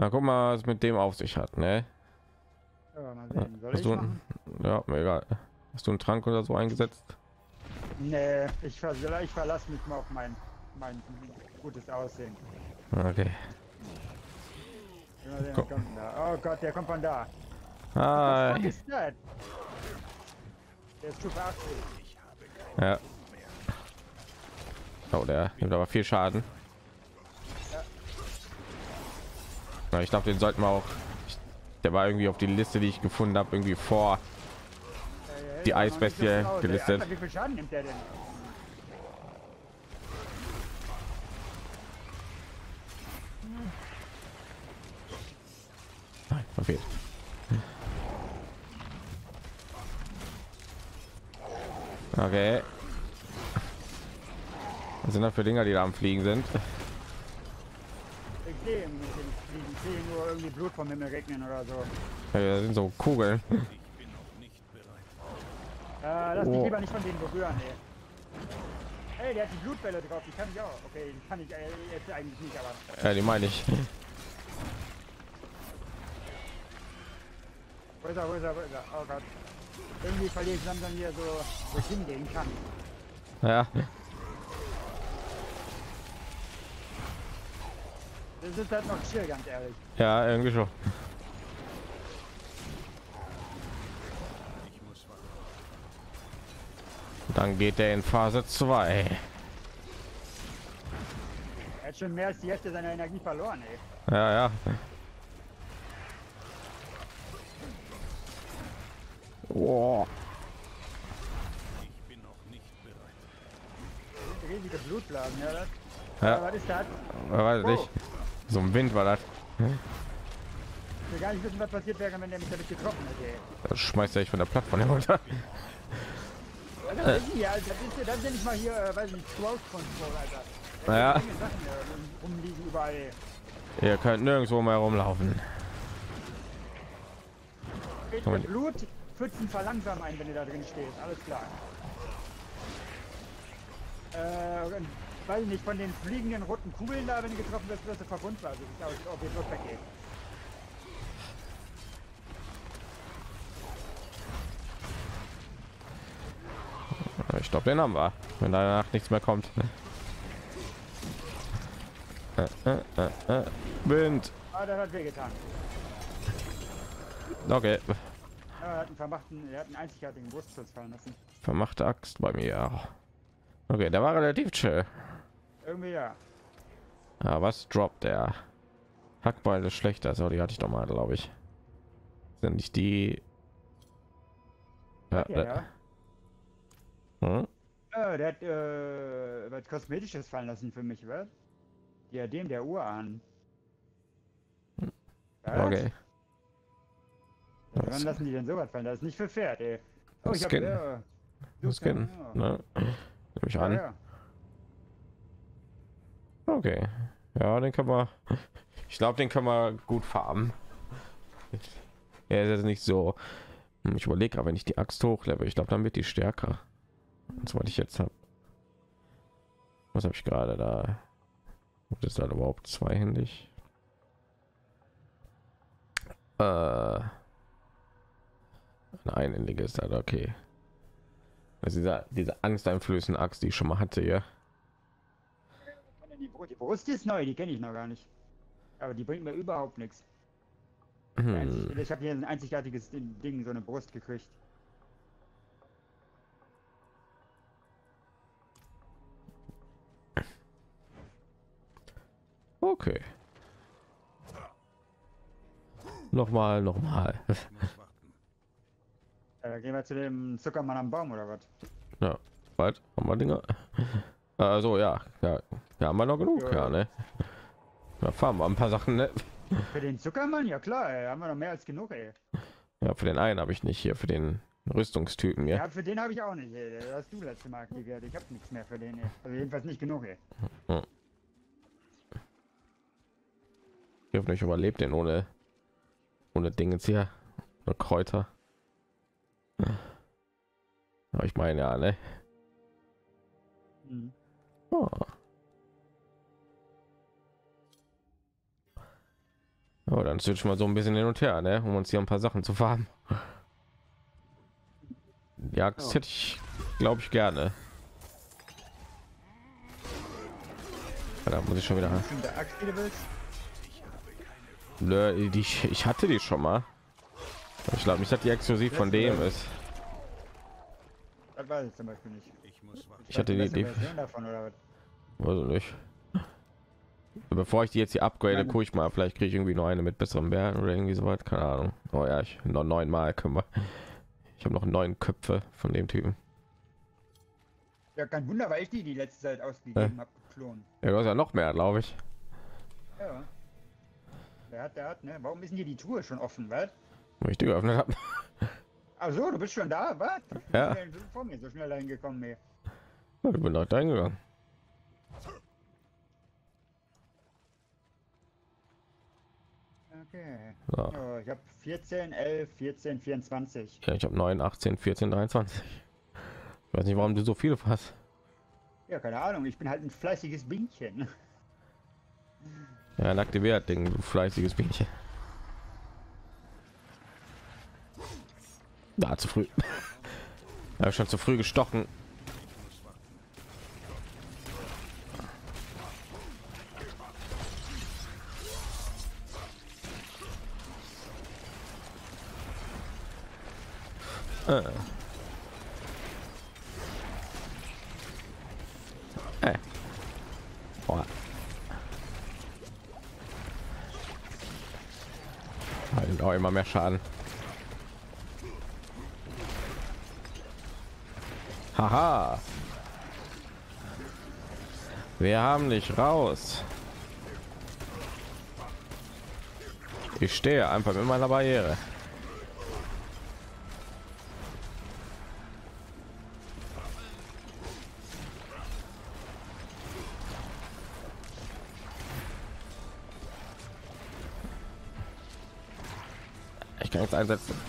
Na, guck mal, was mit dem auf sich hat, ne? Ja, Hast du, machen? ja, mir egal. Hast du einen Trank oder so eingesetzt? Nee, ich, vers ich verlasse mich mal auf mein, mein gutes Aussehen. Okay. Sehen, da. Oh Gott, der kommt von da. Ah, ist? Der ist Stufe 80. ja. Oh, der nimmt aber viel Schaden. Ja, ich glaube, den sollten wir auch. Der war irgendwie auf die Liste, die ich gefunden habe, irgendwie vor. Die Eisbestie gelistet. Alter, Wie viel Schaden nimmt der denn? Nein, verfehlt. Okay. Was sind das für Dinger, die da am Fliegen sind? Ich sehe ihn nicht, ich fliege. Ich sehe nur irgendwie Blut vom Himmel regnen oder so. Äh, Das sind so Kugeln. Äh, lass Oh. mich lieber nicht von denen berühren, ey. Ey, der hat die Blutbälle drauf, die kann ich auch. Okay, die kann ich äh, jetzt eigentlich nicht, aber. Ja, die meine ich. Wo ist er, wo ist er, wo ist er? Oh Gott. Irgendwie verliere ich langsam hier so, wo ich hingehen kann. Ja. Das ist halt noch chill, ganz ehrlich. Ja, irgendwie schon. Dann geht er in Phase 2. Er hat schon mehr als die Hälfte seiner Energie verloren, ey. Ja, ja. Wow. Riesige Blutblasen, ja, das. Ja, Was ist das? weiß nicht. So ein Wind war das. Ich will gar nicht wissen, was passiert wäre, wenn der mich damit getroffen hätte. Das schmeißt er dich von der Plattform herunter. Das ist. Das ist, ist ja nicht mal hier, äh, weiß ich nicht, Close Control, Alter. Da Ja. sind Sachen äh, rumliegen überall. Ihr könnt nirgendwo mehr rumlaufen. Man- Blut, Pfützen verlangsamen ein, wenn ihr da drin steht. Alles klar. Äh, weiß ich nicht, von den fliegenden roten Kugeln da, wenn ihr getroffen wirst, wirst du verwundbar. Also, ist auch, ob ihr wird weggehen. Ich glaube, den haben wir. Wenn danach nichts mehr kommt. Äh, äh, äh, äh. Wind. Ah, das hat wehgetan. Okay. Ja, er hat einen vermachten, er hat einen einzigartigen Brustschutz fallen lassen. Vermachte Axt bei mir. Okay, der war relativ chill. Irgendwie ja. Ja, was droppt der? Hackbeil ist schlechter, so die hatte ich doch mal, glaube ich. Sind nicht die. Ja, Ja, ja. Hm? Äh, der hat äh, was Kosmetisches fallen lassen für mich, was? Diadem der Uhr an. Okay. Wann lassen die denn sowas fallen? Das ist nicht für Pferd, ey. Oh, ich hab, äh, Skin. ja. Ne? Nehme ich Ja, an. ja. Okay. Ja, den kann man. Ich glaube, den kann man gut farben. Er ist jetzt nicht so. Hm, Ich überlege, aber wenn ich die Axt hochlevel, ich glaube, dann wird die stärker. Das was ich jetzt habe. Was habe ich gerade da? Das ist dann überhaupt zweihändig. Äh, eine einhändige ist halt okay. Also dieser, diese angsteinflößende Axt, die ich schon mal hatte, ja. Die, Bru- die Brust ist neu, die kenne ich noch gar nicht. Aber die bringt mir überhaupt nichts. Hm. Ich habe hier ein einzigartiges Ding, so eine Brust gekriegt. Okay. Nochmal, nochmal. Äh, gehen wir zu dem Zuckermann am Baum oder was? Ja, bald haben wir Dinger. Also ja, ja, ja, haben wir noch genug, Ja. ja, ne? Da fahren wir ein paar Sachen, ne? Für den Zuckermann? Ja klar, ey, haben wir noch mehr als genug, ey. Ja, für den einen habe ich nicht hier, für den Rüstungstypen, ja. Ja, für den habe ich auch nicht, ey. Das hast du letzte Mal aktiviert. Ich habe nichts mehr für den, ey. Also jedenfalls nicht genug, ey. Ich hoffe, ich überlebt den ohne, ohne Dingens hier, ohne Kräuter. Aber ich meine ja, ne? Mhm. Oh. Ja, dann switchen wir so ein bisschen hin und her, ne? um uns hier ein paar Sachen zu fahren. Die Axt Ja. hätte ich, glaube ich, gerne. Da muss ich schon wieder. Nö, die, ich hatte die schon mal. Ich glaube nicht, dass die exklusiv von dem ist. Das weiß ich zum Beispiel nicht. Ich hatte die Idee. Davon oder was? Also nicht. Bevor ich die jetzt hier upgrade, gucke ich mal, vielleicht kriege ich irgendwie noch eine mit besseren Bären oder irgendwie so weit, keine Ahnung. Oh ja, ich noch neunmal können wir. Ich habe noch neun Köpfe von dem Typen. Ja, kein Wunder, weil ich die die letzte Zeit ausgegeben habe, geklont. Ja, du hast ja noch mehr, glaube ich. Ja. Der hat, der hat, ne? Warum ist denn hier die Tour schon offen, was? Wo ich die geöffnet habe. Ach so, du bist schon da, was? Ja. Du bist vor mir so schnell hingekommen, ey. Ich bin noch eingegangen. Okay. So. Ja, ich habe 14, 11, 14, 24. Ja, ich habe 9, 18, 14, 23. Ich weiß nicht, warum du so viele hast. Ja, keine Ahnung, ich bin halt ein fleißiges Bienchen. Ja, dann aktiviert Ding, du fleißiges Bienchen. Da zu früh. Ja, schon zu früh gestochen. Äh. Boah. Halt auch immer mehr Schaden. Haha. Wir haben dich raus. Ich stehe einfach mit meiner Barriere. Ich kann jetzt einsetzen.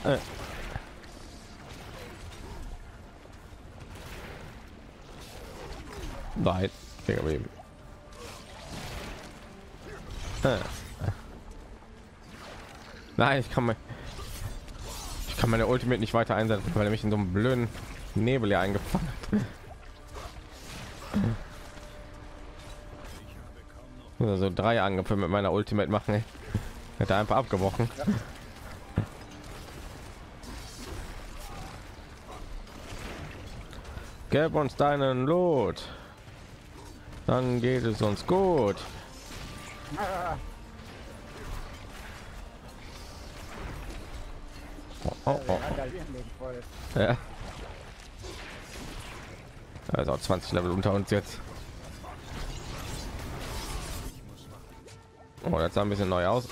Finger geblieben. Äh. Nein, ich kann mal. Ich kann meine Ultimate nicht weiter einsetzen, weil er mich in so einem blöden Nebel hier eingefangen hat. Also drei Angriffe mit meiner Ultimate machen. Hätte einfach abgebrochen. Gib uns deinen Lot. Dann geht es uns gut. Oh, oh, oh. Ja. Also 20 Level unter uns jetzt. Oh, das sah ein bisschen neu aus.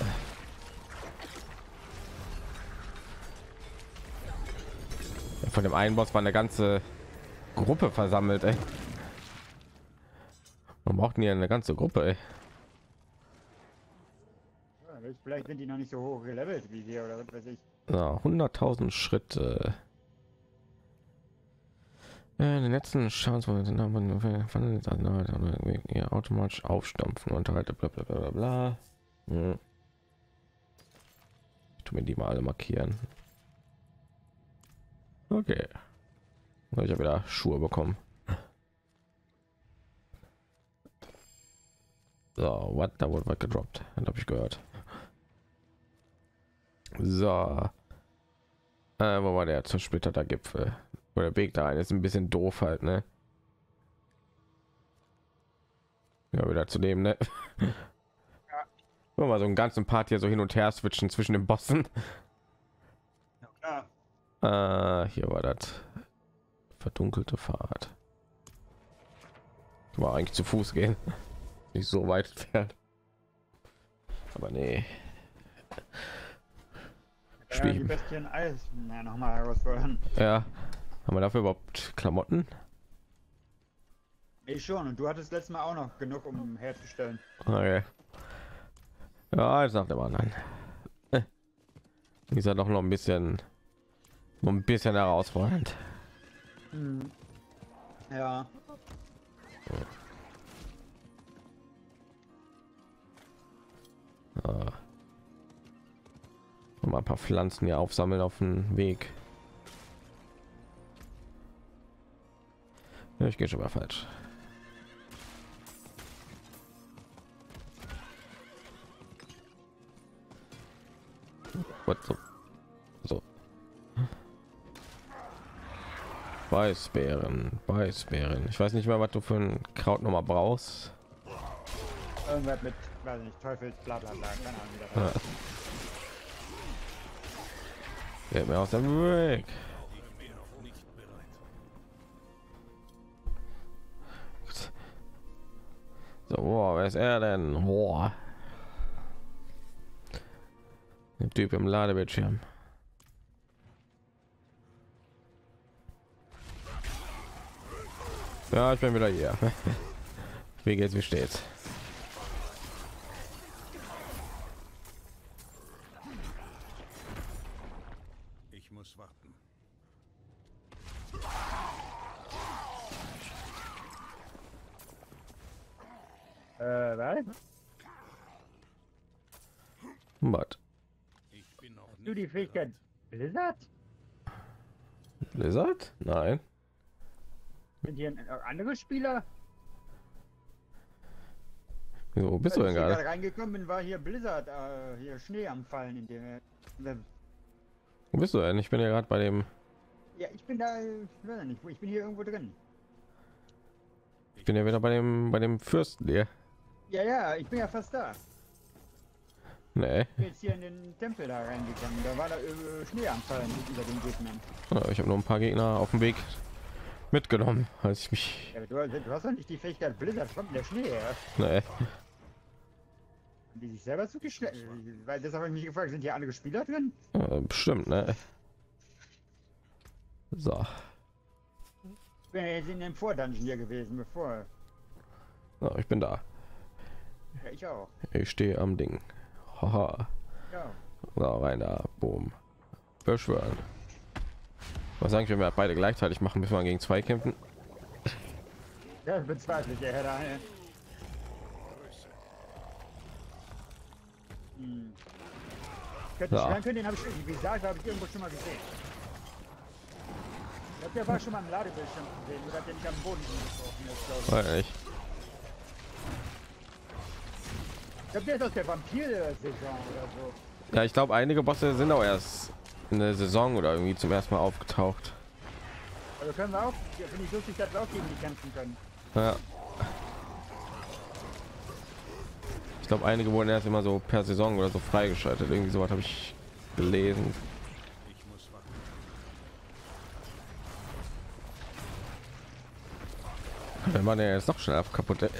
Von dem einen Boss war eine ganze Gruppe versammelt. Ey. Man braucht nie eine ganze Gruppe. Ey. Ja, Vielleicht sind die noch nicht so hoch gelevelt wie wir oder was weiß ich. So, 100.000 Schritte. In den letzten Schadensmomente ja, automatisch aufstampfen unterhalte bla bla bla bla bla. Ich tu mir die mal alle markieren. Okay. Ich habe wieder Schuhe bekommen. So, was da wurde was gedroppt. Das habe ich gehört. So. Äh, wo war der zersplitterter Gipfel? Wo der Weg da rein ist ein bisschen doof halt, ne? Ja, wieder zu dem, ne? Ja. Mal so einen ganzen Part hier so hin und her switchen zwischen den Bossen. Ja, klar. Äh, hier war das verdunkelte Fahrt. War eigentlich zu Fuß gehen, nicht so weit entfernt. Aber nee. Ja, Spiel. die Bestien Eis na, noch mal herausfordern. Ja, haben wir dafür überhaupt Klamotten? Ich schon. Und du hattest letztes Mal auch noch genug, um herzustellen. Okay. Ja, jetzt nach dem anderen. Äh. Ist ja doch noch ein bisschen, noch ein bisschen herausfordernd. Ja. Mal ein paar Pflanzen hier aufsammeln auf dem Weg. Ja, ich gehe schon mal falsch. What so? so. Weißbeeren, Weißbeeren. Ich weiß nicht mehr, was du für ein Kraut noch mal brauchst. Irgendwas mit, weiß nicht, Teufels, bla bla bla, keine Ahnung. Wie das heißt. Geht mir aus dem Weg. So, boah, wer ist er denn? Boah. Der Typ im Ladebildschirm. Ja, ich bin wieder hier. Wie geht's, wie steht's? Ich muss warten. Äh, was? Was? Ich bin Du Fähigkeit Blizzard? Blizzard? Nein. Sind hier äh, andere Spieler? Wieso bist du Als denn ich hier gerade? reingekommen bin, war hier Blizzard, äh, hier Schnee am Fallen in dem. Wo bist du denn? Ich bin ja gerade bei dem. Ja, ich bin da, ich weiß nicht, ich bin hier irgendwo drin. Ich bin ja wieder bei dem bei dem Fürsten hier. Ja, ja, ich bin ja fast da. Nee, Ich bin jetzt hier in den Tempel da reingegangen. Da war da äh, Schnee am Fallen über den Gegnern. Ja, ich habe nur ein paar Gegner auf dem Weg mitgenommen, als ich mich. Ja, du, du hast doch nicht die Fähigkeit Blizzard, kommt der Schnee her? Nee. Die sich selber zugeschnitten? Weil das habe ich mich gefragt, sind hier andere Spieler drin? Ja, bestimmt, ne? So. Ich bin ja jetzt in dem Vordungeon hier gewesen, bevor. so, ich bin da. Ja, ich auch. Ich stehe am Ding. Haha. Ja. So, rein da. Boom. Beschwören. Was sagen, wenn wir beide gleichzeitig machen, müssen wir gegen zwei kämpfen? Das bezweifle ich, ja, Herr Daniel. Hm. Könnte Ja. ja. den habe ich irgendwie gesagt, habe ich irgendwo schon mal gesehen. Ich glaube, der war schon mal im Ladebildschirm zu sehen, oder hat der nicht am Boden ist, glaube ich. Weiß nicht. Ich glaube, der ist aus der Vampir-Saison oder so. Ja, ich glaube, einige Bosse sind auch erst in der Saison oder irgendwie zum ersten Mal aufgetaucht. Also können wir auch, ja, finde ich lustig, dass wir auch gegen die kämpfen können. Ja. Ich glaube, einige wurden erst immer so per Saison oder so freigeschaltet. Irgendwie sowas habe ich gelesen. Wenn man ja jetzt noch schneller kaputt.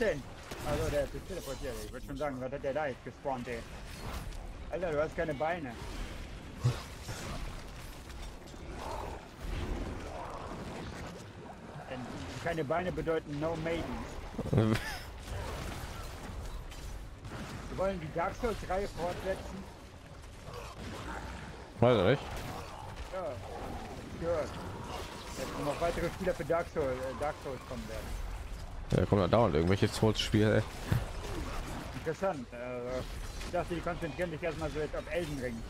Ey. Was ist das denn? Also der ist jetzt teleportiert. Ich würde schon sagen, was hat der da jetzt gespawnt, ey? Alter, du hast keine Beine. Keine Beine bedeuten no maidens. Wir wollen die Dark Souls-Reihe fortsetzen. Weiß ich nicht. Ja, gehört. Jetzt noch weitere Spieler für Dark Souls, äh, Dark Souls kommen werden. Da kommt ja dauernd irgendwelche Souls-Spiele. Interessant. Also, ich dachte, die konzentrieren sich erstmal so jetzt auf Elden Ring.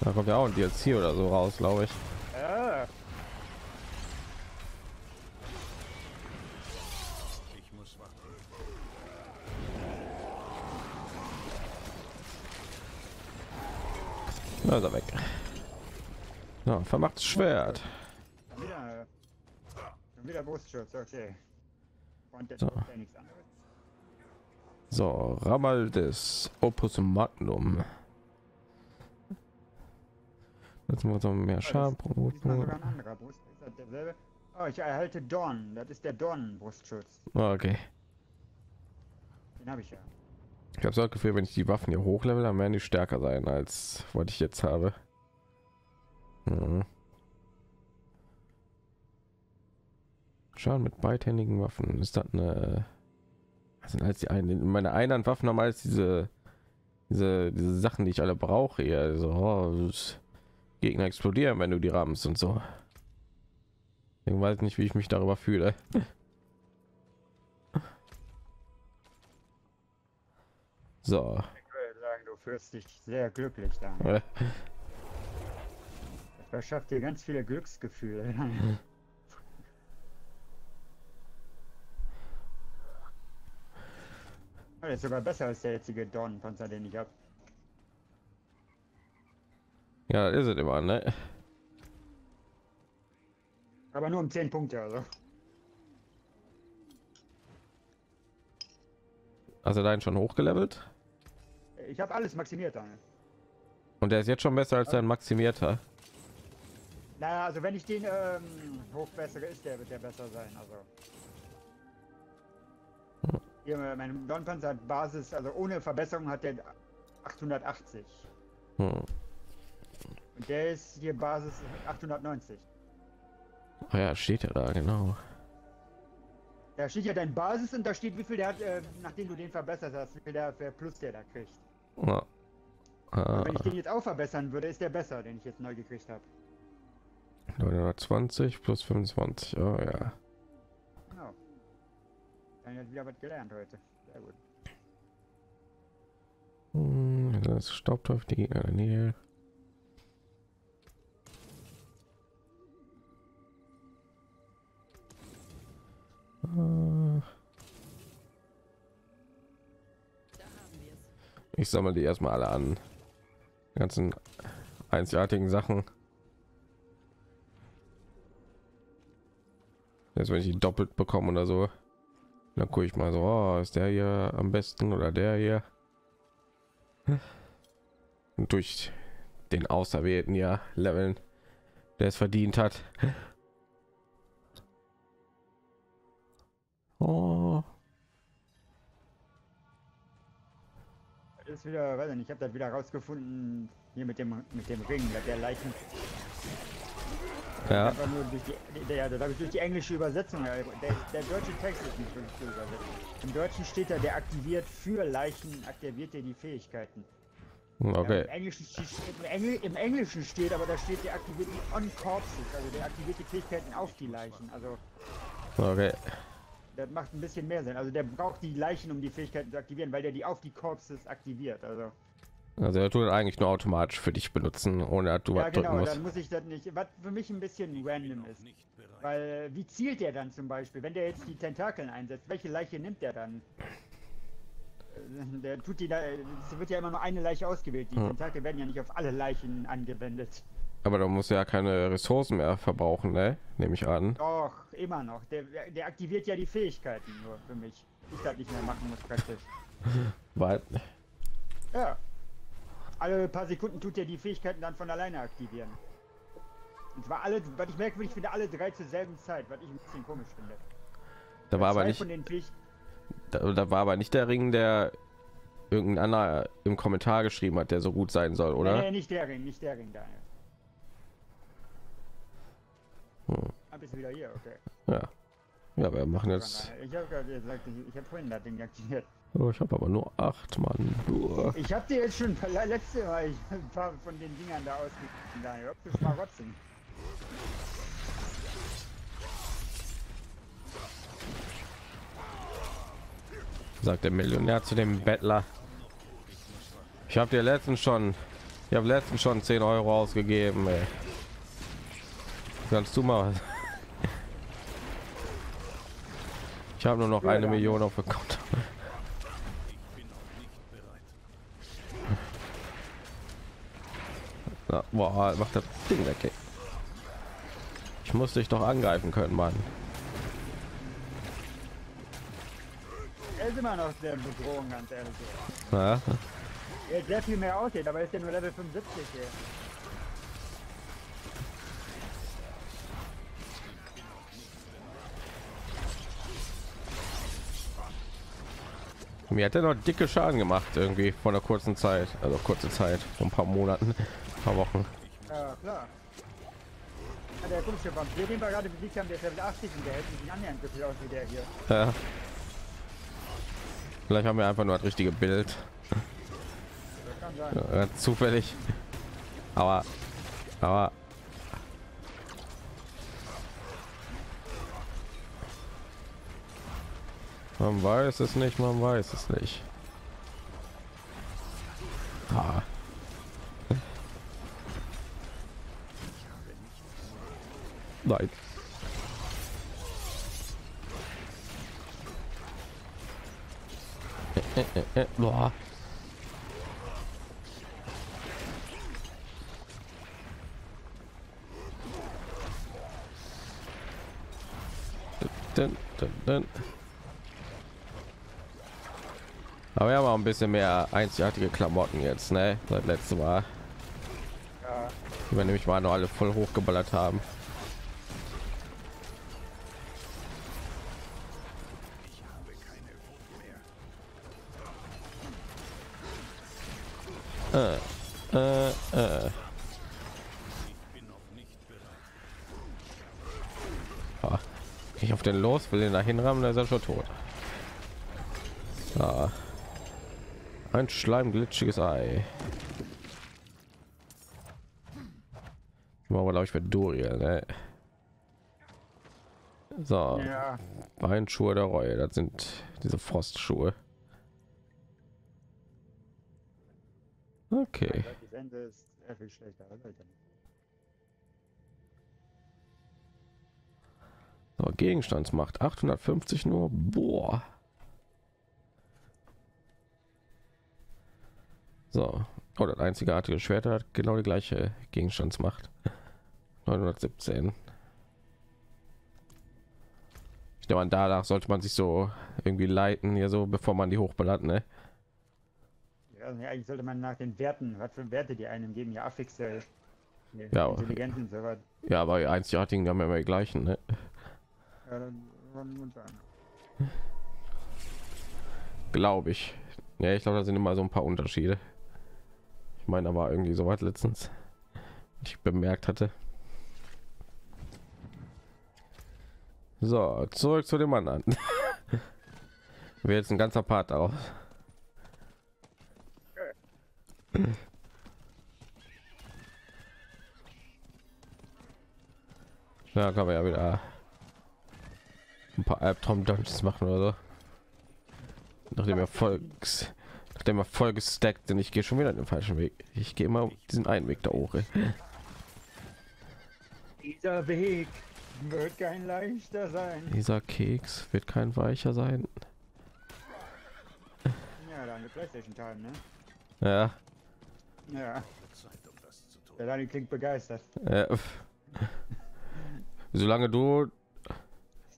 Da kommt ja auch ein DLC oder so raus, glaube ich. Ja, Ich muss warten. Da er weg. Ja, vermachtes Schwert. wieder, äh, wieder Brustschutz, okay. So. So, Ramaldes Opus Magnum. Jetzt muss man mehr Schaden pro? Oh, ich erhalte Dorn. Das ist der Dorn-Brustschutz. Ah, Okay. Den habe ich ja. Ich habe so das Gefühl, wenn ich die Waffen hier hochlevel, dann werden die stärker sein als was ich jetzt habe. Mhm. Schaden mit beidhändigen Waffen ist das eine also als die einen meine einen Waffen haben als diese diese diese Sachen, die ich alle brauche hier. Also oh, Gegner explodieren, wenn du die rahmst und so. Ich weiß nicht, wie ich mich darüber fühle. So. Sagen, du fühlst dich sehr glücklich da. Das verschafft dir ganz viele Glücksgefühle. Das ist sogar besser als der jetzige Dornenpanzer, den ich habe. Ja, ist es immer, ne? Aber nur um 10 Punkte, also. Also deinen schon hochgelevelt Ich habe alles maximiert, Daniel. und der ist jetzt schon besser als dein maximierter. Naja, also wenn ich den ähm, hochbessere, ist der, wird der besser sein, also. Hier, mein Dornenpanzer hat Basis, also ohne Verbesserung hat der 880. Hm. Und der ist hier Basis 890. Ah ja, steht ja da genau. Da steht ja dein Basis und da steht, wie viel der hat, äh, nachdem du den verbessert hast, wie viel der für Plus der da kriegt. Ja. Ah, Wenn ich den jetzt auch verbessern würde, ist der besser, den ich jetzt neu gekriegt habe. 920 plus 25. Oh ja. Dann hat wieder was gelernt heute. Sehr gut. Hm, Das staubt auf die Gegner der Nähe. Ich sammle die erstmal alle an. Die ganzen einzigartigen Sachen. Jetzt wenn ich die doppelt bekomme oder so, dann gucke ich mal so, oh, ist der hier am besten oder der hier. Und durch den Auserwählten ja leveln, der es verdient hat. Oh, ist wieder, ich habe das wieder rausgefunden, hier mit dem mit dem Ring, dass der Leichen ja, einfach nur durch die, der, das habe ich durch die englische Übersetzung, ja, der, der deutsche Text ist nicht wirklich so übersetzt. Im Deutschen steht da, der aktiviert für Leichen, aktiviert er die Fähigkeiten. Ja, okay. im, Englischen, steht- im, Engl, Im Englischen steht aber, da steht, der aktiviert die on corpses, also der aktiviert die Fähigkeiten auf die Leichen. Also Okay. das macht ein bisschen mehr Sinn. Also der braucht die Leichen, um die Fähigkeiten zu aktivieren, weil der die auf die Corpses aktiviert. Also Also er tut eigentlich nur automatisch für dich benutzen, ohne dass du ja was drücken genau, musst. dann muss ich das nicht. Was für mich ein bisschen random ist. Weil wie zielt der dann zum Beispiel, wenn der jetzt die Tentakeln einsetzt? Welche Leiche nimmt der dann? Der tut die da, es wird ja immer nur eine Leiche ausgewählt. Die Hm. Tentakel werden ja nicht auf alle Leichen angewendet. Aber da muss ja keine Ressourcen mehr verbrauchen, ne? Nehme ich an. Doch, immer noch. Der, der aktiviert ja die Fähigkeiten nur für mich. Ich das nicht mehr machen muss praktisch. Weil, Ja. Alle paar Sekunden tut er die Fähigkeiten dann von alleine aktivieren. Und zwar alle, was ich merkwürdig finde, alle drei zur selben Zeit, was ich ein bisschen komisch finde. da war aber nicht, da, da war aber nicht der Ring, der irgendein anderer im Kommentar geschrieben hat, der so gut sein soll, oder? nee, nicht der Ring, nicht der Ring, Daniel. Hm. Ah, bist du wieder hier, okay. Ja. Ja, wir machen jetzt. Ich habe gerade gesagt, ich, ich habe vorhin das Ding aktiviert. Oh, ich habe aber nur acht Mann. Uah. Ich habe dir jetzt schon ein paar- letzte Mal ich- ein paar von den Dingern da ausgegeben, Daniel. Ob du schmarotzen. Sagt der Millionär zu dem Bettler. Ich habe dir letztens schon, ich habe letztens schon 10 Euro ausgegeben. Ey. Kannst du mal? Ich habe nur noch eine. Million auf dem Konto. Ich bin noch nicht bereit. Na, boah, mach das Ding weg. Ey. Ich muss dich doch angreifen können, Mann. Er ist immer noch der Bedrohung, ganz ehrlich. Ja? Er hat sehr viel mehr aussieht, aber er ist ja nur Level 75 hier. Mir hat er noch dicke Schaden gemacht irgendwie von einer kurzen Zeit, also kurze Zeit, von ein paar Monaten, paar Wochen. Ja, klar. Ah, der komische Vampir, den wir gerade besiegt haben, der ist Level 80 und der hält nicht annähernd so viel aus wie der hier. Ja. Vielleicht haben wir einfach nur das richtige Bild, ja, zufällig. Aber, aber man weiß es nicht, man weiß es nicht. Nein. Äh, äh, äh, boah. Dun, dun, dun. Aber wir haben auch ein bisschen mehr einzigartige Klamotten jetzt, ne? Seit letztem Mal. Ja, Die wir nämlich mal noch alle voll hochgeballert haben. Ich auf den los, will den da hinrammen, da ist er schon tot. Ah. Ein schleimglitschiges Ei. Machen wir, glaube ich, für Duriel, ne? So, ja. Beinschuhe der Reue, das sind diese Frostschuhe. Okay. So, Gegenstandsmacht 850 nur. Boah. So, oh, das einzigartige Schwert hat genau die gleiche Gegenstandsmacht. 917. Ich denke, mal, danach sollte man sich so irgendwie leiten, hier so, bevor man die hochballert, ne? Ja, also eigentlich sollte man nach den Werten, was für Werte die einem geben, ja Affixel. Ja, Intelligenz und so was. Ja, aber die einzigartigen haben ja immer die gleichen, ne? Ja, dann wollen wir uns an. Glaube ich. Ja, ich glaube, da sind immer so ein paar Unterschiede. Ich meine, da war irgendwie so weit letztens, ich bemerkt hatte. So, zurück zu dem anderen. Wäre jetzt ein ganzer Part daraus. Ja, kann man ja wieder ein paar Albtraum Dungeons machen oder so. Nachdem ges- nachdem voll gestackt sind, ich gehe schon wieder den falschen Weg. Ich gehe immer diesen einen Weg da hoch. Dieser Weg wird kein leichter sein. Dieser Keks wird kein weicher sein. Ja, dann Playstation Time, ne? Ja, Ja, der Dani klingt begeistert. pf. solange du,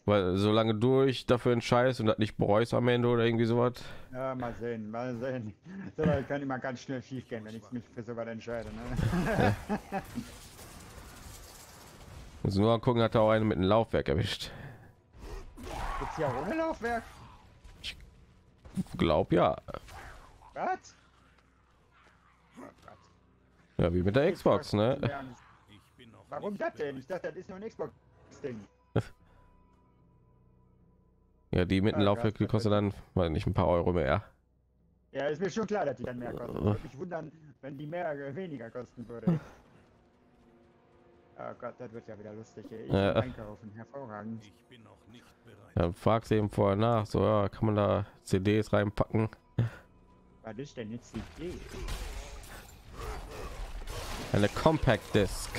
weil solange du dich dafür entscheidest und das nicht bereust am Ende oder irgendwie sowas. Ja, mal sehen, mal sehen. Das kann immer ganz schnell schief gehen, wenn ich mich für sowas entscheide, ne? Muss nur gucken, hat er auch einen mit einem Laufwerk erwischt. Gibt's hier auch ohne Laufwerk? Glaub ja. Was? Ja, wie mit der Xbox, ne? Ich Warum das denn? Ich dachte, das ist nur ein Xbox-Ding. Ja, die mit dem Ah, Laufwerk, kostet dann, weiß nicht, ein paar Euro mehr. Ja, ist mir schon klar, dass die dann mehr kosten. Würde mich wundern, wenn die mehr äh, weniger kosten würde. Oh Gott, das wird ja wieder lustig. Ich Ja. einkaufen, hervorragend. Ich bin noch nicht bereit. Ja, fragst eben vorher nach, so ja, kann man da CDs reinpacken? Was ist denn jetzt die Idee? Eine Compact Disc.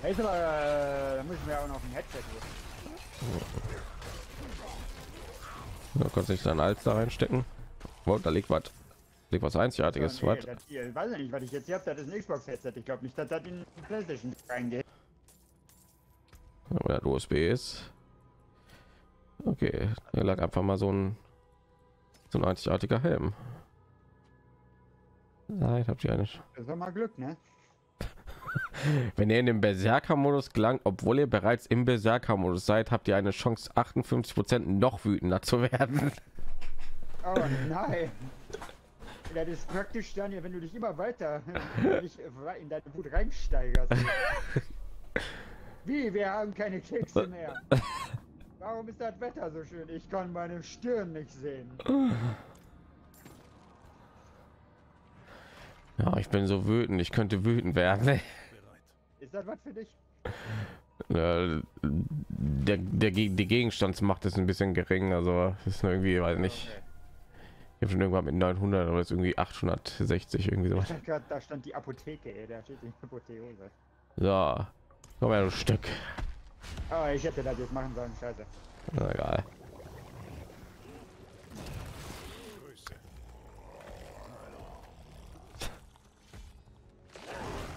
Hey, ist aber, äh, da müssen wir auch noch ein Headset holen. Da kannst du nicht dein Alz da reinstecken. Oh, da liegt was. Liegt was einzigartiges. nee, was? hier, weiß ich nicht, was ich jetzt hier habe, das ist ein Xbox-Headset. Ich glaube nicht, dass das in die Playstation reingeht. Oder USB ist. Okay, da lag einfach mal so ein so ein einzigartiger Helm. Nein, habt ihr eine. Das doch mal Glück, ne? Wenn ihr in den Berserker-Modus gelangt, obwohl ihr bereits im Berserker-Modus seid, habt ihr eine Chance, 58% noch wütender zu werden. Oh nein! Das ist praktisch dann, wenn du dich immer weiter in deine Wut reinsteigerst. Wie, wir haben keine Kekse mehr. Warum ist das Wetter so schön? Ich kann meine Stirn nicht sehen. Ja, ich bin so wütend, ich könnte wütend werden. Ist das was für dich? Der, der, die Gegenstandsmacht ist ein bisschen gering, also ist irgendwie, weiß nicht. Okay. Ich habe schon irgendwann mit 900 oder ist irgendwie 860 irgendwie so. Da stand- Da stand die Apotheke, ey. Da steht die Apotheose. So, Komm her, du Stück. Oh, ich hätte das jetzt machen sollen, scheiße. Na, egal.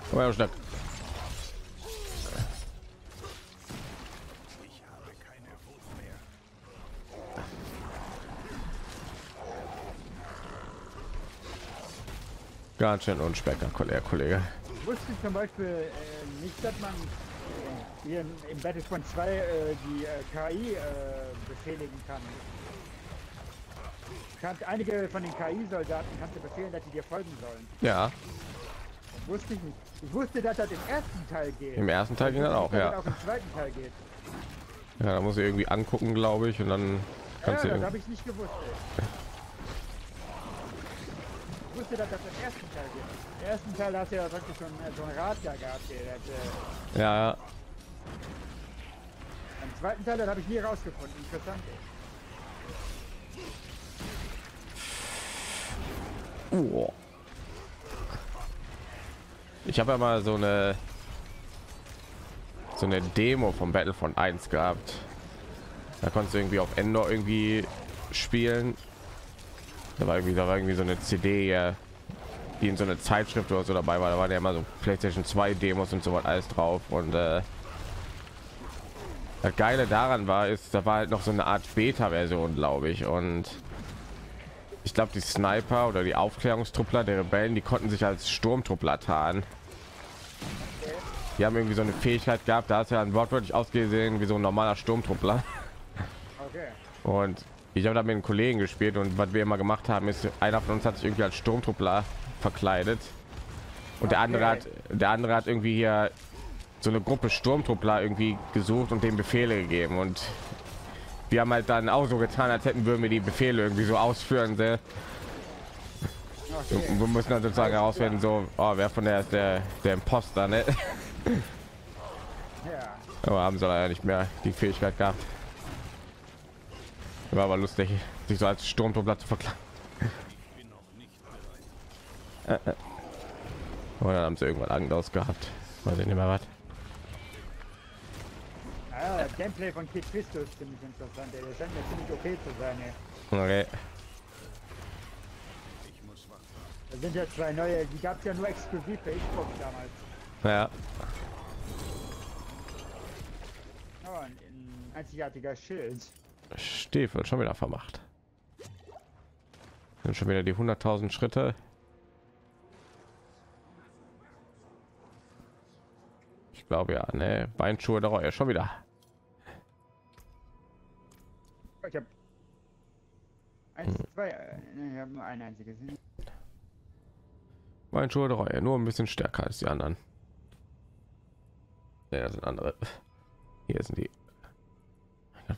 Komm her, du Stück. Ich habe keine Wut mehr. Ganz schön unspektakulär, Kollege. Ich wusste zum Beispiel äh, nicht, dass man äh, hier im, Battlefront 2 äh, die äh, KI äh, befehligen kann. Kannst, einige von den KI-Soldaten kannst du befehlen, dass sie dir folgen sollen. Ja, Das wusste ich nicht. Ich wusste, dass das im ersten Teil geht. im ersten Teil ging das auch, ja. das auch im zweiten Teil geht. Ja, da muss ich irgendwie angucken, glaube ich, und dann Ja, kannst das du. habe ich nicht gewusst. Ey. Dass das im ersten Teil geht. Im ersten Teil hast du ja praktisch schon so ein Rad da gehabt. Äh, Ja, ja. Im zweiten Teil, das habe ich nie rausgefunden. Interessant. Uh. Ich habe ja mal so eine so eine Demo vom Battlefront 1 gehabt. Da konntest du irgendwie auf Endor irgendwie spielen. Da war irgendwie, da war irgendwie so eine CD, ja, die in so eine Zeitschrift oder so dabei war. Da waren ja immer so PlayStation 2 Demos und so was alles drauf. Und äh, das Geile daran war, ist, da war halt noch so eine Art Beta-Version, glaube ich. Und ich glaube, die Sniper oder die Aufklärungstruppler der Rebellen, die konnten sich als Sturmtruppler tarnen. Die haben irgendwie so eine Fähigkeit gehabt, da ist ja dann wortwörtlich ausgesehen wie so ein normaler Sturmtruppler. Okay. Und ich habe da mit einem Kollegen gespielt und was wir immer gemacht haben, ist, einer von uns hat sich irgendwie als Sturmtruppler verkleidet und der andere hat, der andere hat irgendwie hier so eine Gruppe Sturmtruppler irgendwie gesucht und dem Befehle gegeben und wir haben halt dann auch so getan, als hätten wir die Befehle irgendwie so ausführen. Okay. Wir müssen dann sozusagen herausfinden, so, oh, wer von der ist der, der Imposter, ne? Aber haben sie leider nicht mehr die Fähigkeit gehabt. War aber lustig, sich so als Sturmtruppler zu verkleiden. Ich bin noch nicht bereit. Und dann haben sie irgendwann Angst ausgehabt. Weiß ich nicht mehr was. Ah, das Gameplay von Kid Fisto ist ziemlich interessant. Ey. Der scheint mir ziemlich okay zu sein. Ey. Okay. Ich muss warten. Da sind ja zwei neue, die gab es ja nur exklusiv für Xbox damals. Naja, Oh, ein, ein einzigartiger Schild. Stiefel schon wieder vermacht. Sind schon wieder die 100.000 Schritte. Ich glaube ja, ne, Beinschuhe der Reue schon wieder. Ich hab eins, zwei, äh, ich habe nur ein einziges. Beinschuhe der Reue, nur ein bisschen stärker als die anderen. Ja, sind andere. Hier sind die.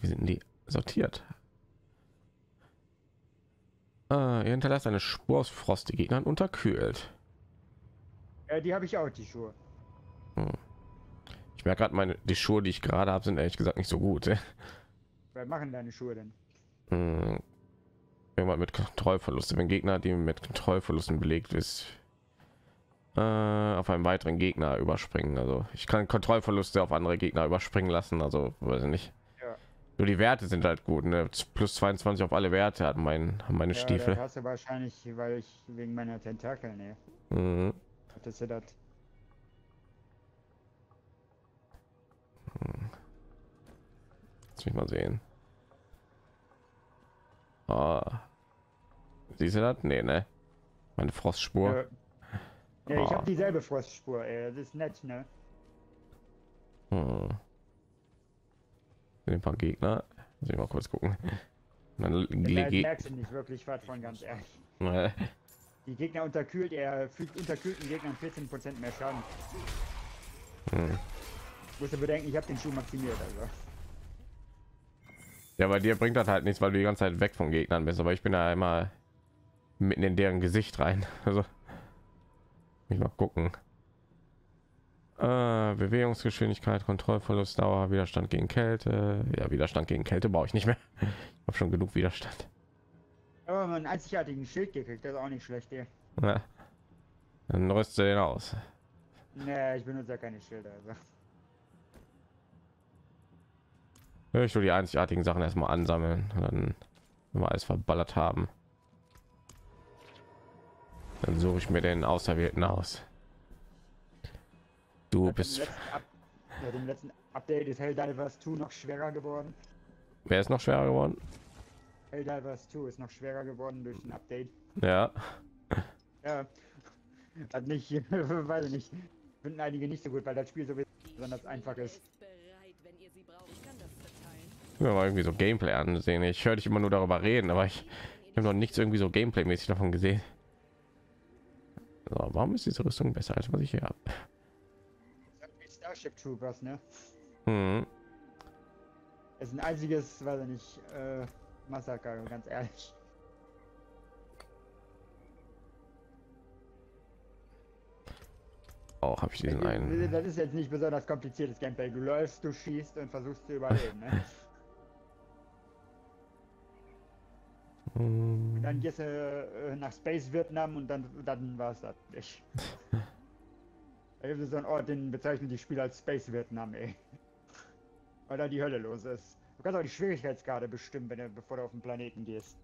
Wie sind die sortiert? Äh, ihr hinterlasst eine Spur aus Frost, die Gegner unterkühlt. Äh, die habe ich auch, die Schuhe. Ich merke gerade meine die Schuhe, die ich gerade habe, sind ehrlich gesagt nicht so gut. Was machen deine Schuhe denn? Hm. Irgendwann mit Kontrollverluste, wenn Gegner, die mit Kontrollverlusten belegt ist, äh, auf einen weiteren Gegner überspringen. Also ich kann Kontrollverluste auf andere Gegner überspringen lassen. Also weiß ich nicht. Nur die Werte sind halt gut. Ne? Plus 22 auf alle Werte hat mein meine Ja, Stiefel. hast du wahrscheinlich, weil ich wegen meiner Tentakel, ne? Mhm. Hattest du das? Lass mich mal sehen. Ah. Siehst du das? Nee, ne? Meine Frostspur. Ja, ja ich Ah. habe dieselbe Frostspur, ey. Das ist nett, ne? Hm. Ein paar Gegner. Muss ich mal kurz gucken. Lege merkst du nicht wirklich was von, ganz ehrlich. ich. Die Gegner unterkühlt, er fügt unterkühlten Gegnern 14% mehr Schaden. Hm. Musst du bedenken, ich habe den Schuh maximiert, also. Ja, bei dir bringt das halt nichts, weil du die ganze Zeit weg von Gegnern bist. Aber ich bin da immer mitten in deren Gesicht rein. Also ich mal gucken. Äh, Bewegungsgeschwindigkeit, Kontrollverlust, Dauer, Widerstand gegen Kälte. Ja, Widerstand gegen Kälte brauche ich nicht mehr. Ich habe schon genug Widerstand. Aber man einen einzigartigen Schild gekriegt, das ist auch nicht schlecht, ey. Ja. Dann rüste den aus. Nee, ich benutze ja keine Schilder, also. Ich will die einzigartigen Sachen erstmal ansammeln, und dann wenn wir alles verballert haben. Dann suche ich mir den Auserwählten aus. Du Seit bist. dem seit dem letzten Update ist Helldivers 2 noch schwerer geworden. Wer ist noch schwerer geworden? Helldivers 2 ist noch schwerer geworden durch ein Update. Ja. Ja. Hat nicht, weiß ich nicht. Finden einige nicht so gut, weil das Spiel so besonders einfach ist. ist bereit, wenn ihr sie braucht. Ich kann das verteilen. Ich will mal irgendwie so Gameplay ansehen. Ich höre dich immer nur darüber reden, aber ich, ich habe noch nichts irgendwie so Gameplay-mäßig davon gesehen. So, warum ist diese Rüstung besser als was ich hier habe? Starship Troopers, ne? Hm. Es ist ein einziges, weiß ich nicht, äh, Massaker, ganz ehrlich. Auch habe ich diesen einen. Das ist jetzt nicht besonders kompliziertes Gameplay. Du läufst, du schießt und versuchst zu überleben, ne? Hm. Dann gehst du äh, nach Space Vietnam und dann, dann war es das. nicht. Da gibt es so einen Ort, den bezeichnen die Spieler als Space Vietnam, ey. Weil da die Hölle los ist. Du kannst auch die Schwierigkeitsgrade bestimmen, wenn du, bevor du auf den Planeten gehst.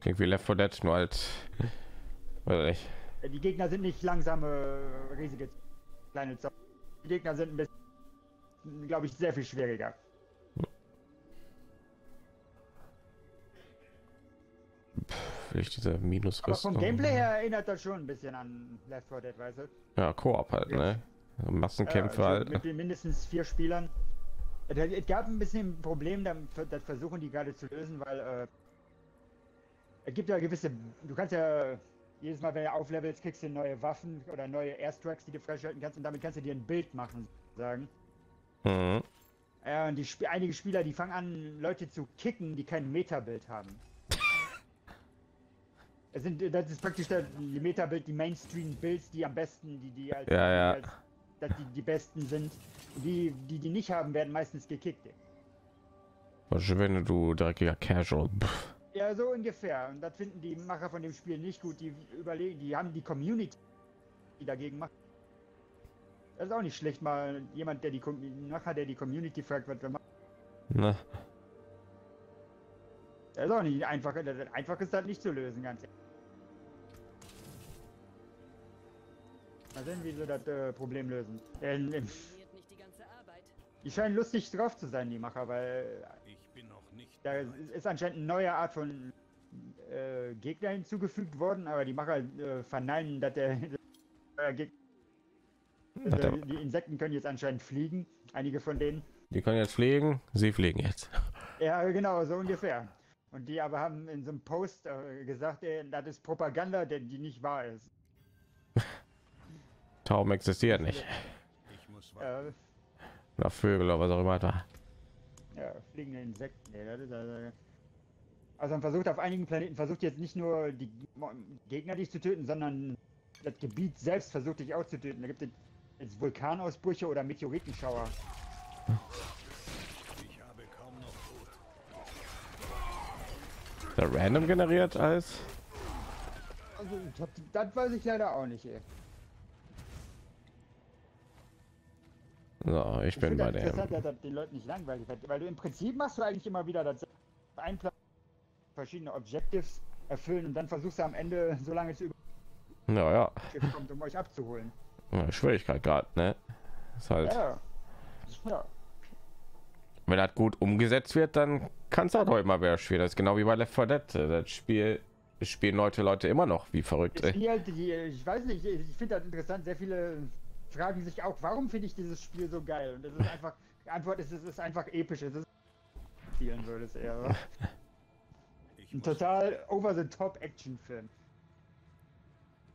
Klingt wie Left 4 Dead, nur als. Weiß ich. Äh, Die Gegner sind nicht langsame, riesige, kleine Zau Die Gegner sind ein bisschen, glaube ich, sehr viel schwieriger. Vielleicht diese Aber vom. Gameplay her erinnert das schon ein bisschen an Left 4 Dead, weißt du? Ja, Koop halt, ne? Massenkämpfe Ja, halt. also mit mindestens vier Spielern. Es gab ein bisschen ein Problem, da- das versuchen die gerade zu lösen, weil äh, es gibt ja gewisse, du kannst ja jedes Mal, wenn du auflevelst, kriegst du neue Waffen oder neue Airstrikes, die du freischalten kannst und damit kannst du dir ein Bild machen, sagen. Mhm. Ja, und die Sp einige Spieler, die fangen an, Leute zu kicken, die kein Metabild haben. Es sind, das ist praktisch das, die Metabild, die Mainstream-Builds, die am besten, die, die als, Ja, ja. als die, die besten sind. Die, die, die nicht haben, werden meistens gekickt. Was wenn du dreckiger Casual. Pff. Ja, so ungefähr. Und das finden die Macher von dem Spiel nicht gut. Die überlegen, die haben die Community, die dagegen macht. Das ist auch nicht schlecht, mal jemand, der die Macher, der die Community fragt, was wir machen. Ne? Das ist auch nicht einfach. Das einfach ist das nicht zu lösen, ganz ehrlich. Mal sehen, wie sie das äh, Problem lösen. Äh, die scheinen lustig drauf zu sein, die Macher, weil Ich bin noch nicht da ist anscheinend eine neue Art von äh, Gegner hinzugefügt worden, aber die Macher äh, verneinen, dass der äh, Geg Hat äh, er- die Insekten können jetzt anscheinend fliegen, einige von denen. Die können jetzt fliegen, sie fliegen jetzt. Ja, genau, so ungefähr. Und die aber haben in so einem Post äh, gesagt, äh, das ist Propaganda, denn die nicht wahr ist. Tauben existieren nicht. Ich muss warten. Äh, Oder Vögel oder was auch immer da. ja, fliegende Insekten. Also, also man versucht auf einigen Planeten, versucht jetzt nicht nur die Gegner dich zu töten, sondern das Gebiet selbst versucht dich auch zu töten. Da gibt es jetzt Vulkanausbrüche oder Meteoritenschauer. Ich habe kaum noch Brot. Der random generiert als. Also, das, das weiß ich leider auch nicht, ey. So, ich bin finde bei das dem. interessant, dass das den Leuten nicht langweilig wird, weil du im Prinzip machst du eigentlich immer wieder das ein Plan verschiedene Objectives erfüllen und dann versuchst du am Ende so lange zu Ja, überkommen, um euch abzuholen. ja. Schwierigkeit gerade, ne? Ist halt, Ja. Ja. wenn das gut umgesetzt wird, dann kann es auch heute mal wieder schwer. Das ist genau wie bei Left 4 Dead. Das Spiel das spielen Leute Leute immer noch wie verrückt. Das. Spiel, halt die, ich weiß nicht, ich finde das interessant. Sehr viele fragen sich auch, warum finde ich dieses Spiel so geil? Und das ist einfach, die Antwort ist, es ist einfach episch. Es ist spielen würde es eher. Ein total over the top Actionfilm.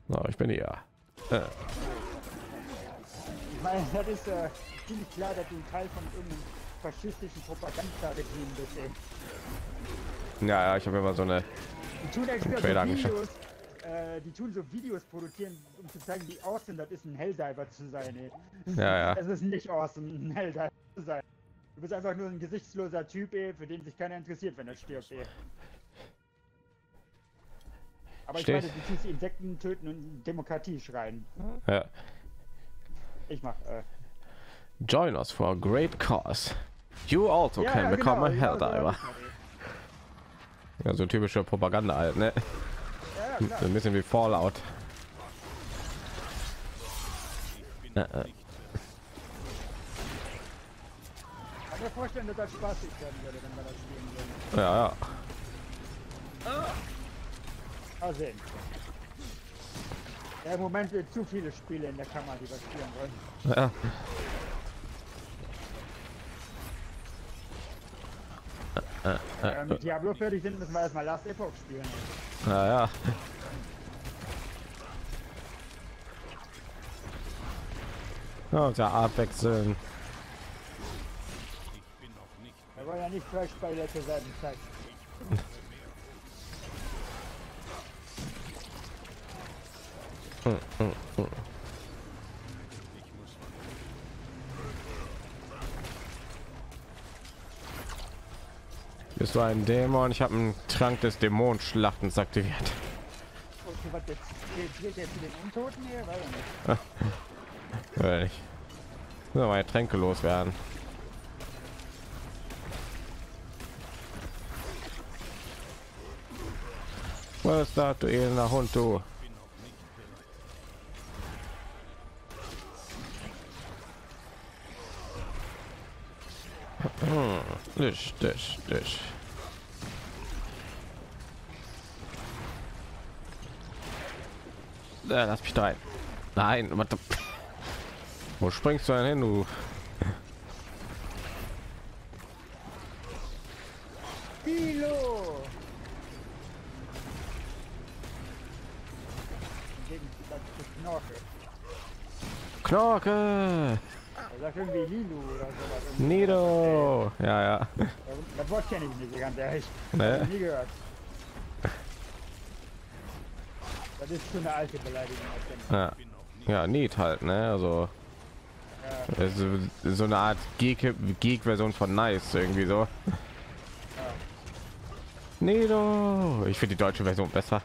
So, ich bin hier. Äh, Ich meine, das ist äh, ziemlich klar, dass du ein Teil von irgendeinem faschistischen Propagandaregime bist, ey. ja, ja, ich habe immer so eine. Trailer angeschaut. Äh, die tun so Videos produzieren, um zu zeigen, wie awesome das ist, ein Helldiver zu sein, ey. Ja, ja. Es ist nicht awesome, ein Helldiver zu sein. Du bist einfach nur ein gesichtsloser Typ, ey, für den sich keiner interessiert, wenn er stirbt, ey. Aber ich Steht- meine, du tust die Insekten töten und Demokratie schreien. Ja. Ich mach, äh, Join us for a great cause. You also Ja, can ja, become a genau, ja, so Helldiver. Ja, so typische Propaganda halt, ne? Ja, ja, klar. So ein bisschen wie Fallout. Äh, äh. kann mir vorstellen, dass das spaßig werden würde, wenn wir das spielen würden. Ja, ja. Mal sehen. Ja, Im Moment sind zu viele Spiele in der Kammer, die wir spielen wollen. ja. Wenn wir mit Diablo fertig sind, müssen wir erstmal Last Epoch spielen. Ja, ja. Bin noch nicht Wir wollen ja nicht zwei Spiele zur selben. Ich muss Bist du ein Dämon? Ich habe einen Trank des Dämonenschlachtens aktiviert. Okay, was jetzt? Geht jetzt zu den Untoten hier? Weiß ich nicht. Ich. So, meine Tränke loswerden. Was ist das, du elender Hund, du? Hm, Dich, dich, dich. Äh, lass mich rein. Nein, warte. Wo springst du denn hin, du? Das Knorke. Nido! Ja, ja. Das Wort kenne ich nicht, ganz ehrlich. Ne? Nie gehört. Das ist schon eine alte Beleidigung. Ja, ja Need halt, ne? Also es ist so eine Art Geek- Geek-Version von Nice irgendwie so. Nido! Ich finde die deutsche Version besser.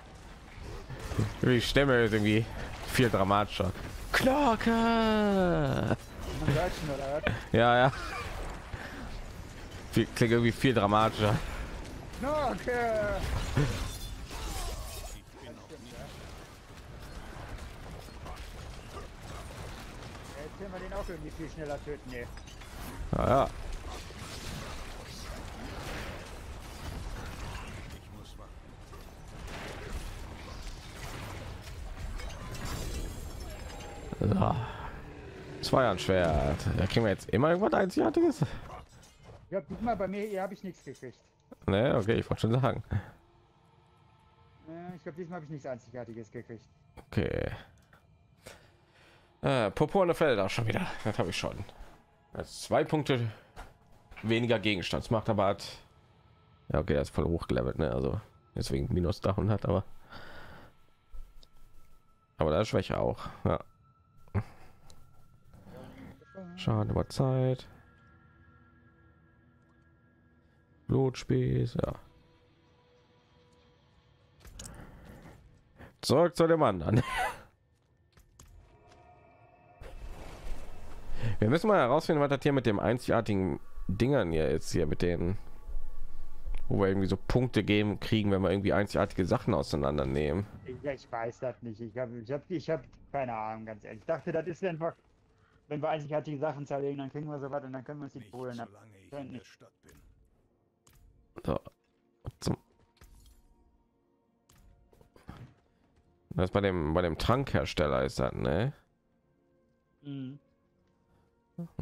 Die Stimme ist irgendwie viel dramatischer. Was? Ja, ja. Klingt irgendwie viel dramatischer. Knorke! Ja, Auch irgendwie viel schneller töten, ne? Ja, ja. Ich muss warten. So. Zwei ein Schwert. Da kriegen wir jetzt immer irgendwas Einzigartiges. Ja, diesmal bei mir hier habe ich nichts gekriegt. Ne, okay, ich wollte schon sagen. Äh, Ich glaube, diesmal habe ich nichts Einzigartiges gekriegt. Okay. Äh, purpurne Felder schon wieder. Das habe ich schon. Das zwei Punkte weniger Gegenstandsmacht, aber hat. Ja, okay, das ist voll hochgelevelt, ne? Also deswegen minus 300, aber. Aber da ist Schwäche auch. Ja. Schaden über Zeit. Blutspieß, ja. Zurück zu dem anderen. Wir müssen mal herausfinden, was das hier mit dem einzigartigen Dingern hier jetzt hier mit denen, wo wir irgendwie so Punkte geben kriegen, wenn wir irgendwie einzigartige Sachen auseinandernehmen. Ich, ich weiß das nicht. Ich habe ich hab, ich hab keine Ahnung, ganz ehrlich. Ich dachte, das ist einfach, wenn wir einzigartige Sachen zerlegen, dann kriegen wir so was und dann können wir uns die Stadt bin. So. Zum das bei dem bei dem Trankhersteller ist das, ne?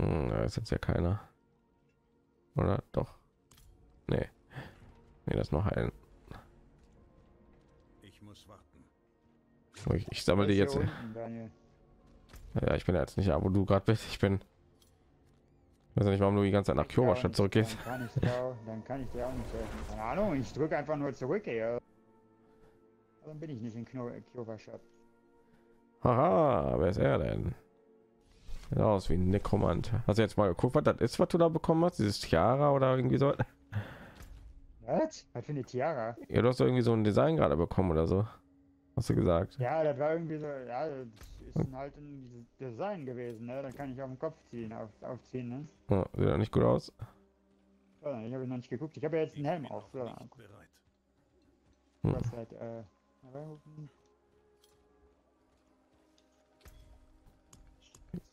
Hm, da ist jetzt ja keiner. Oder doch? Nee. Nee, das ist noch ein. Ich muss warten. Ich, ich sammle die jetzt. hier unten. Ja, ich bin jetzt nicht da, wo du gerade bist. Ich bin. Ich weiß nicht, warum du die ganze Zeit nach Kyowa-Stadt zurückgehst. Dann kann, ich dir auch, dann kann ich dir auch nicht helfen. Keine Ahnung, ich drücke einfach nur zurück, ey. Dann bin ich nicht in Kyowa-Stadt. Haha, wer ist er denn? Sieht aus wie ein Nekromant. Hast du jetzt mal geguckt, was das ist, was du da bekommen hast? Dieses Tiara oder irgendwie so? Was? Was für eine Tiara? Ja, du hast doch irgendwie so ein Design gerade bekommen oder so. Hast du gesagt? Ja, das war irgendwie so, ja, das ist ein, halt ein Design gewesen, ne? Dann kann ich auf den Kopf ziehen, auf, aufziehen, ne? Ja, sieht doch nicht gut aus. Oh, ich habe noch nicht geguckt. Ich habe ja jetzt einen Helm auf. So. Hm. halt, äh,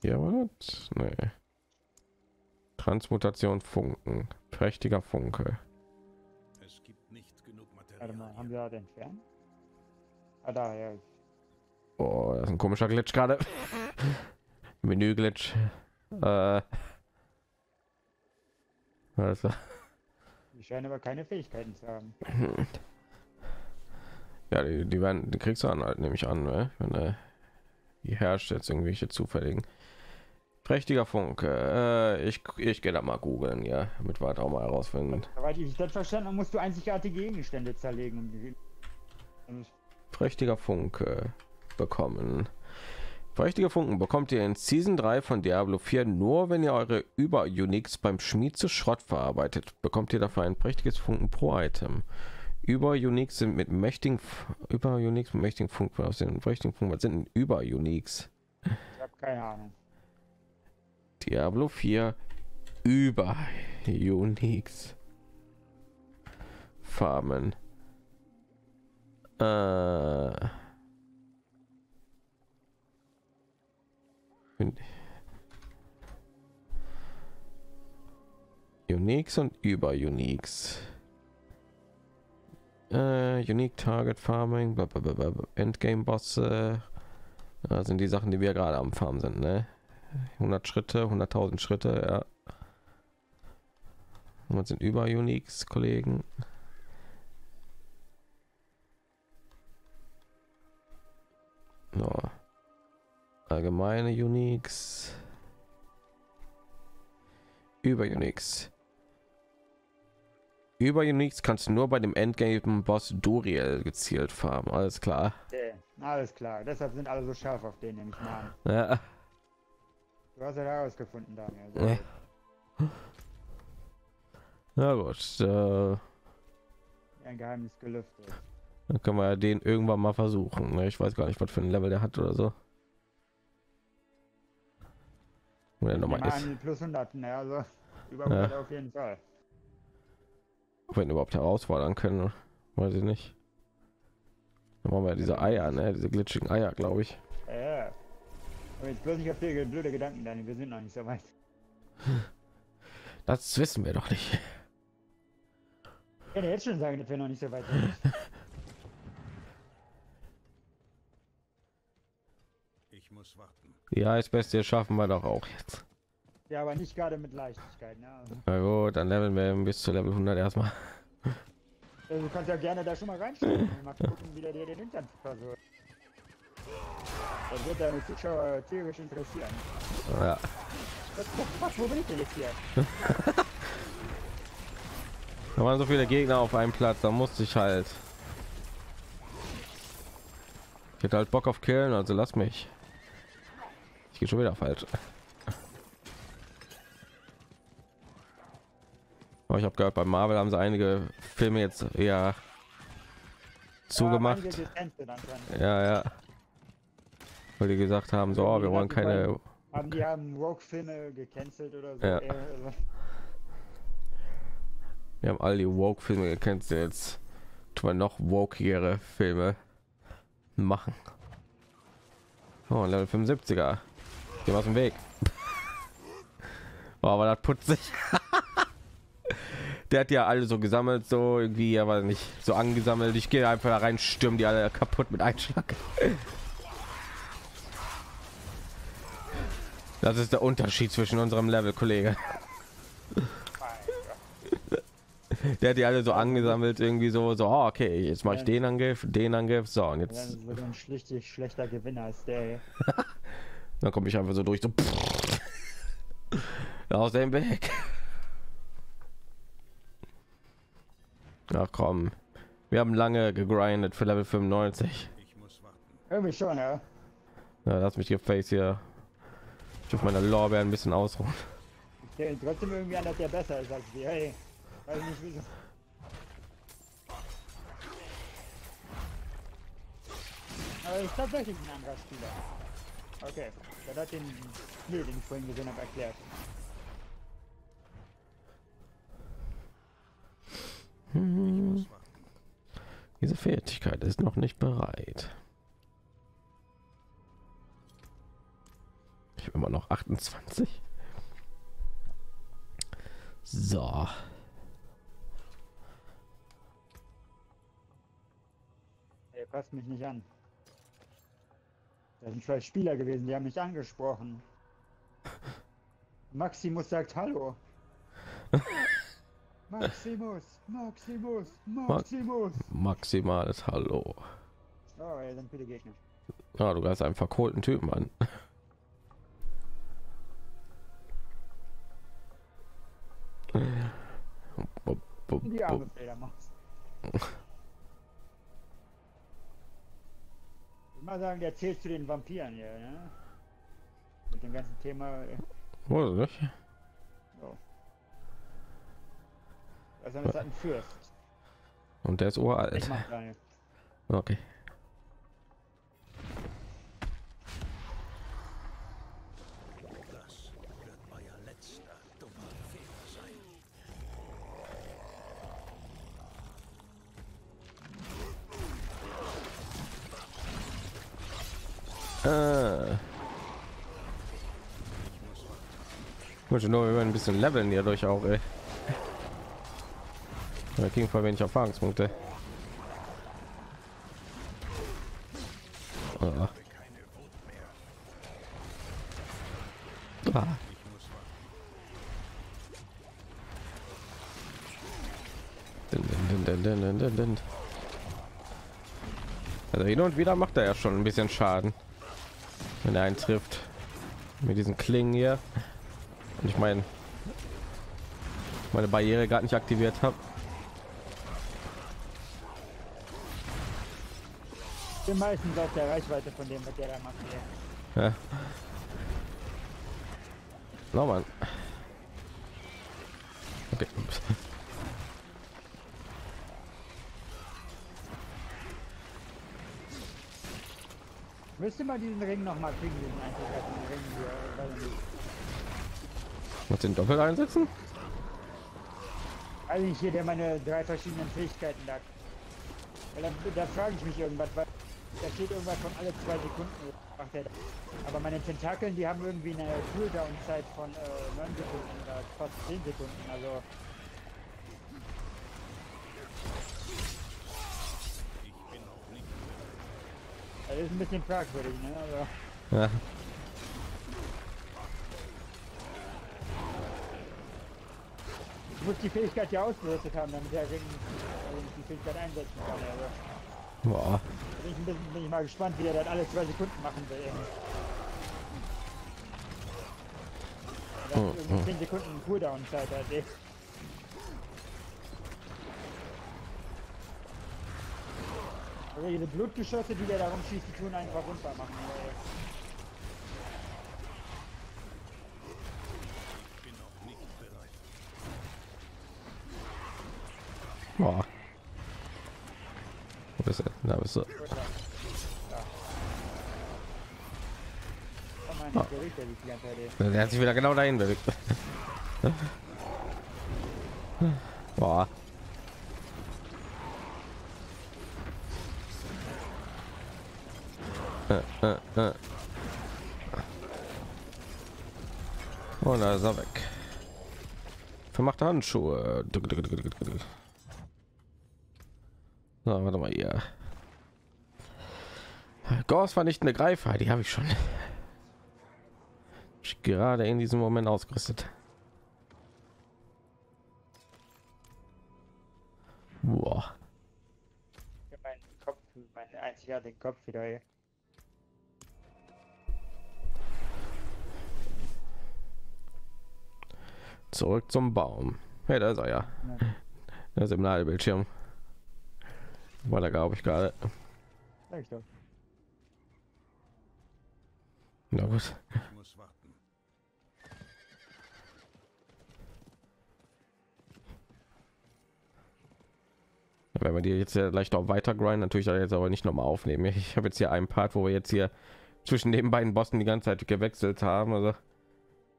Ja, was? Nee. Transmutation Funken. Prächtiger Funke. Es gibt nicht genug warte mal, haben Material. wir da entfernt? Ah, da, ja. Oh, das ist ein komischer Glitch gerade. Menü-Glitch. Äh. Also, Die scheinen aber keine Fähigkeiten zu haben. ja, die, die werden, die kriegst du an, halt, nehme ich an, ne? wenn äh, die herrscht jetzt irgendwelche zufälligen. Prächtiger Funke. Äh, ich ich gehe da mal googeln, ja, damit wir da auch mal herausfinden. Soweit ich das verstanden musst du einzigartige Gegenstände zerlegen. Um Prächtiger Funke bekommen. Prächtige Funken bekommt ihr in Season 3 von Diablo 4 nur, wenn ihr eure Über-Unix beim Schmied zu Schrott verarbeitet. Bekommt ihr dafür ein prächtiges Funken pro Item. Über-Unix sind mit mächtigen F- Über-Unix mit mächtigen Funken aus den prächtigen Funken. Was sind denn Über-Unix? ich habe keine Ahnung. Diablo 4 Über-Unix Farmen. Äh. Unix und über Unix. Äh, Unique Target Farming, Endgame Bosse. Das sind die Sachen, die wir gerade am Farm sind, ne? 100 Schritte, 100.000 Schritte, ja. Und sind über Unix, Kollegen? So. Allgemeine Unix. Über Unix. Über Unix kannst du nur bei dem Endgame-Boss Duriel gezielt farmen. Alles klar. Okay, alles klar. Deshalb sind alle so scharf auf den, nehme ich mal an. Ja. Du hast ja herausgefunden, Daniel. Sehr Ja. gut. Na gut, äh, Ein Geheimnis gelüftet. dann können wir ja den irgendwann mal versuchen. ne? Ich weiß gar nicht, was für ein Level der hat oder so. Der Ich nochmal ist. plus 100, ne? Also über Ja. 100 auf jeden Fall. Ob wir ihn überhaupt herausfordern können, weiß ich nicht. Dann machen wir diese Eier, ne? Diese glitschigen Eier, glaube ich. Ja, ja. Aber jetzt bloß nicht auf die blöde Gedanken, Daniel. Wir sind noch nicht so weit. Das wissen wir doch nicht. Ich kann jetzt schon sagen, dass wir noch nicht so weit sind. Ich muss warten. Ja, das Beste schaffen wir doch auch jetzt. Ja, aber nicht gerade mit Leichtigkeit, ne? Also, Na gut, dann leveln wir bis zu Level 100 erstmal. also du kannst ja gerne da schon mal reinschauen. Mal gucken, wie der dir den Hintern versucht. Das wird deine Zuschauer tierisch interessieren. Ja. Was, wo bin ich denn jetzt hier? Da waren so viele Gegner auf einem Platz, da musste ich halt. Ich hätte halt Bock auf Killen, also lass mich. Ich gehe schon wieder falsch. Aber ich habe gehört, bei Marvel haben sie einige Filme jetzt eher zugemacht. Ja, gecancelt. Ja, ja. Weil die gesagt haben, so, oh, wir wollen keine. Haben die haben Rogue-Filme gecancelt oder so? Ja. eher, also, Wir haben all die Woke-Filme gekannt, jetzt tun wir noch wokigere Filme machen. Oh, Level 75er. Geh mal aus dem Weg. Oh, aber das putzig. Der hat ja alle so gesammelt, so irgendwie, aber nicht so angesammelt. Ich gehe einfach da rein, stürmen die alle kaputt mit Einschlag. Das ist der Unterschied zwischen unserem Level, Kollege. Der hat die alle so angesammelt, irgendwie so, so, oh, okay, jetzt mache ich Ja. den Angriff, den Angriff, so, und ja, jetzt, so ein schlichtig schlechter Gewinner als der. dann komme ich einfach so durch, so, aus dem Weg. Ach komm, wir haben lange gegrindet für Level 95. Ich muss warten. Irgendwie schon, ja. Ja, lass mich hier Face hier. Ich auf meine Lorbeeren ein bisschen ausruhen. Denke trotzdem irgendwie an, dass der besser ist als wir. Hey, weiß nicht wieso. Aber ist tatsächlich ein anderer Spieler. Okay, der hat den Spiel, den ich vorhin gesehen habe, erklärt. Diese Fertigkeit ist noch nicht bereit. Ich habe immer noch 28. So. Ey, passt mich nicht an. Das sind zwei Spieler gewesen, die haben mich angesprochen. Maximus sagt Hallo. Maximus, Maximus, Maximus. Maximales Hallo. Oh, ey, sind viele Gegner. Ja, du hast einen verkohlten Typen an. Die arme Fledermaus. Ich würde mal sagen, der zählt zu den Vampiren hier, ne? Mit dem ganzen Thema. äh, Weiß nicht. Also das hat ein Fürst. Und der ist Ich uralt. mach. Okay. Das wird euer letzter dummer Fehler sein. Äh. Ich möchte nur über ein bisschen leveln hier durch auch, ey. Da ging voll wenig Erfahrungspunkte. Ah. Ah. Also hin und wieder macht er ja schon ein bisschen Schaden, wenn er einen trifft mit diesen Klingen hier. Und ich meine, meine Barriere gerade nicht aktiviert habe. Bin meistens auf der Reichweite von dem, was der da macht hier. Ja. No, Mann. Okay. Müsste mal diesen Ring noch mal kriegen, diesen Ring hier. Muss den doppelt einsetzen? Nicht hier, der meine drei verschiedenen Fähigkeiten da. Weil da, da frage ich mich irgendwas, da steht irgendwas von alle zwei Sekunden macht er. Aber meine Tentakeln, die haben irgendwie eine Cooldown-Zeit von äh, 9 Sekunden oder fast 10 Sekunden. Also Ich bin auch nicht das ist ein bisschen fragwürdig, ne? Also, Ja. ich muss die Fähigkeit ja ausgerüstet haben, damit der Ring damit ich die Fähigkeit einsetzen kann. Also Boah. Bin ich, bisschen, bin ich mal gespannt, wie er das alle zwei Sekunden machen will. Hm, Das irgendwie 10 Sekunden Cooldown-Zeit hat. ey. Also diese Blutgeschosse, die der da rumschießt, die tun einfach runter machen. ey. Bin. Boah. Wo bist du? Da bist du. Der hat sich wieder genau dahin bewegt. Boah. Und da ist er weg. Vermachte Handschuhe. So, warte mal hier. Gauss vernichtende Greifer, die habe ich schon. Gerade in diesem Moment ausgerüstet. Boah. Meinen Kopf, meinen einzigartigen Kopf wieder hier. Zurück zum Baum. Hey, da ist er ja. Ja. Da ist im Ladebildschirm. War da glaube ich gerade. Na gut. Wenn wir die jetzt ja leicht auch weiter grinden, natürlich jetzt aber nicht nochmal aufnehmen. Ich habe jetzt hier einen Part, wo wir jetzt hier zwischen den beiden Bossen die ganze Zeit gewechselt haben. Also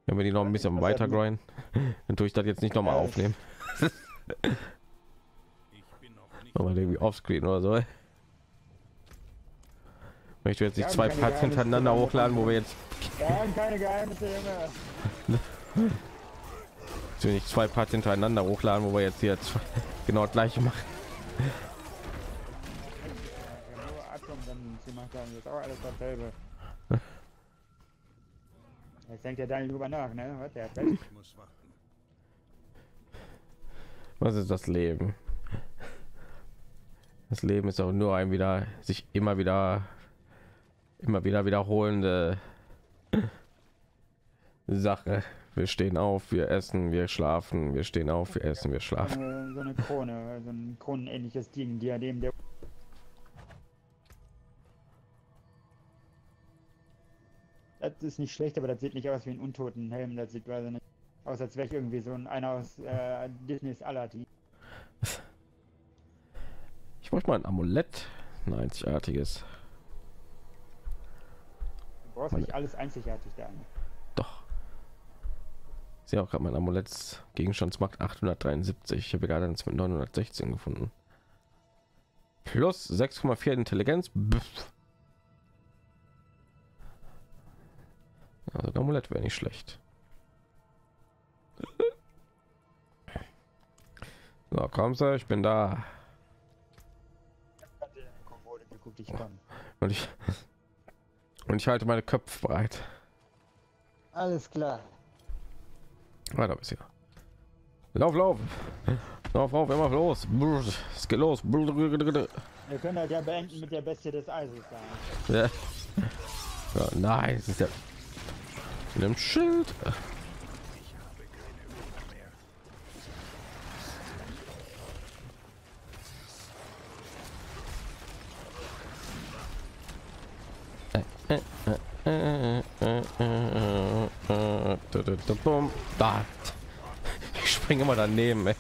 wenn wir die noch ein bisschen weiter grinden, dann tue ich das jetzt nicht nochmal Ja, aufnehmen. Aber irgendwie offscreen oder so. Möchte jetzt nicht zwei Parts hintereinander hochladen, wo wir jetzt nicht zwei Parts hintereinander hochladen, wo wir jetzt hier genau das gleiche machen. Nur Atom dann gemacht haben, das ist auch alles dasselbe. Jetzt denkt der Daniel drüber nach, ne? Was, der. Was ist das Leben? Das Leben ist auch nur ein wieder sich immer wieder immer wieder wiederholende Sache. Wir stehen auf, wir essen, wir schlafen, wir stehen auf, wir essen, wir schlafen. so eine Krone, so ein kronenähnliches Ding, Diadem der. Das ist nicht schlecht, aber das sieht nicht aus wie ein Untotenhelm. Das sieht also nicht aus, als wäre ich irgendwie so ein einer aus äh, Disneys Aladdin. Ich wollte mal ein Amulett, ein einzigartiges. Du brauchst Meine- nicht alles einzigartig da. Sehe auch gerade mein Amulett Gegenstandsmarkt 873. Ich habe gerade eins mit 916 gefunden. Plus 6,4 Intelligenz. Pff. Also Amulett wäre nicht schlecht. So, komm, Sir, ich bin da. Und ich und ich halte meine Köpfe bereit. Alles klar. Weiter bis hier. Lauf, lauf. Lauf, lauf, immer los. Es geht los. Wir können halt ja beenden mit der Bestie des Eises. Ja. Ja, nein, es ist der mit dem Schild. Da. Ich springe immer daneben. Ey.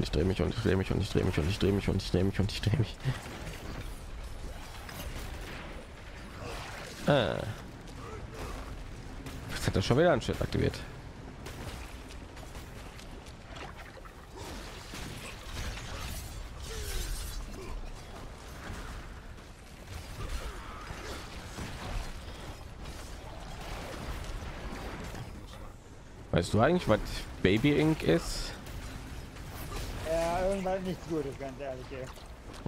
Ich drehe mich und ich drehe mich und ich drehe mich und ich drehe mich und ich drehe mich und ich drehe mich. Ah. Jetzt hat er schon wieder ein Schild aktiviert. Weißt du eigentlich, was Baby Ink ist? Ja, irgendwann nichts Gutes, ganz ehrlich. Ey.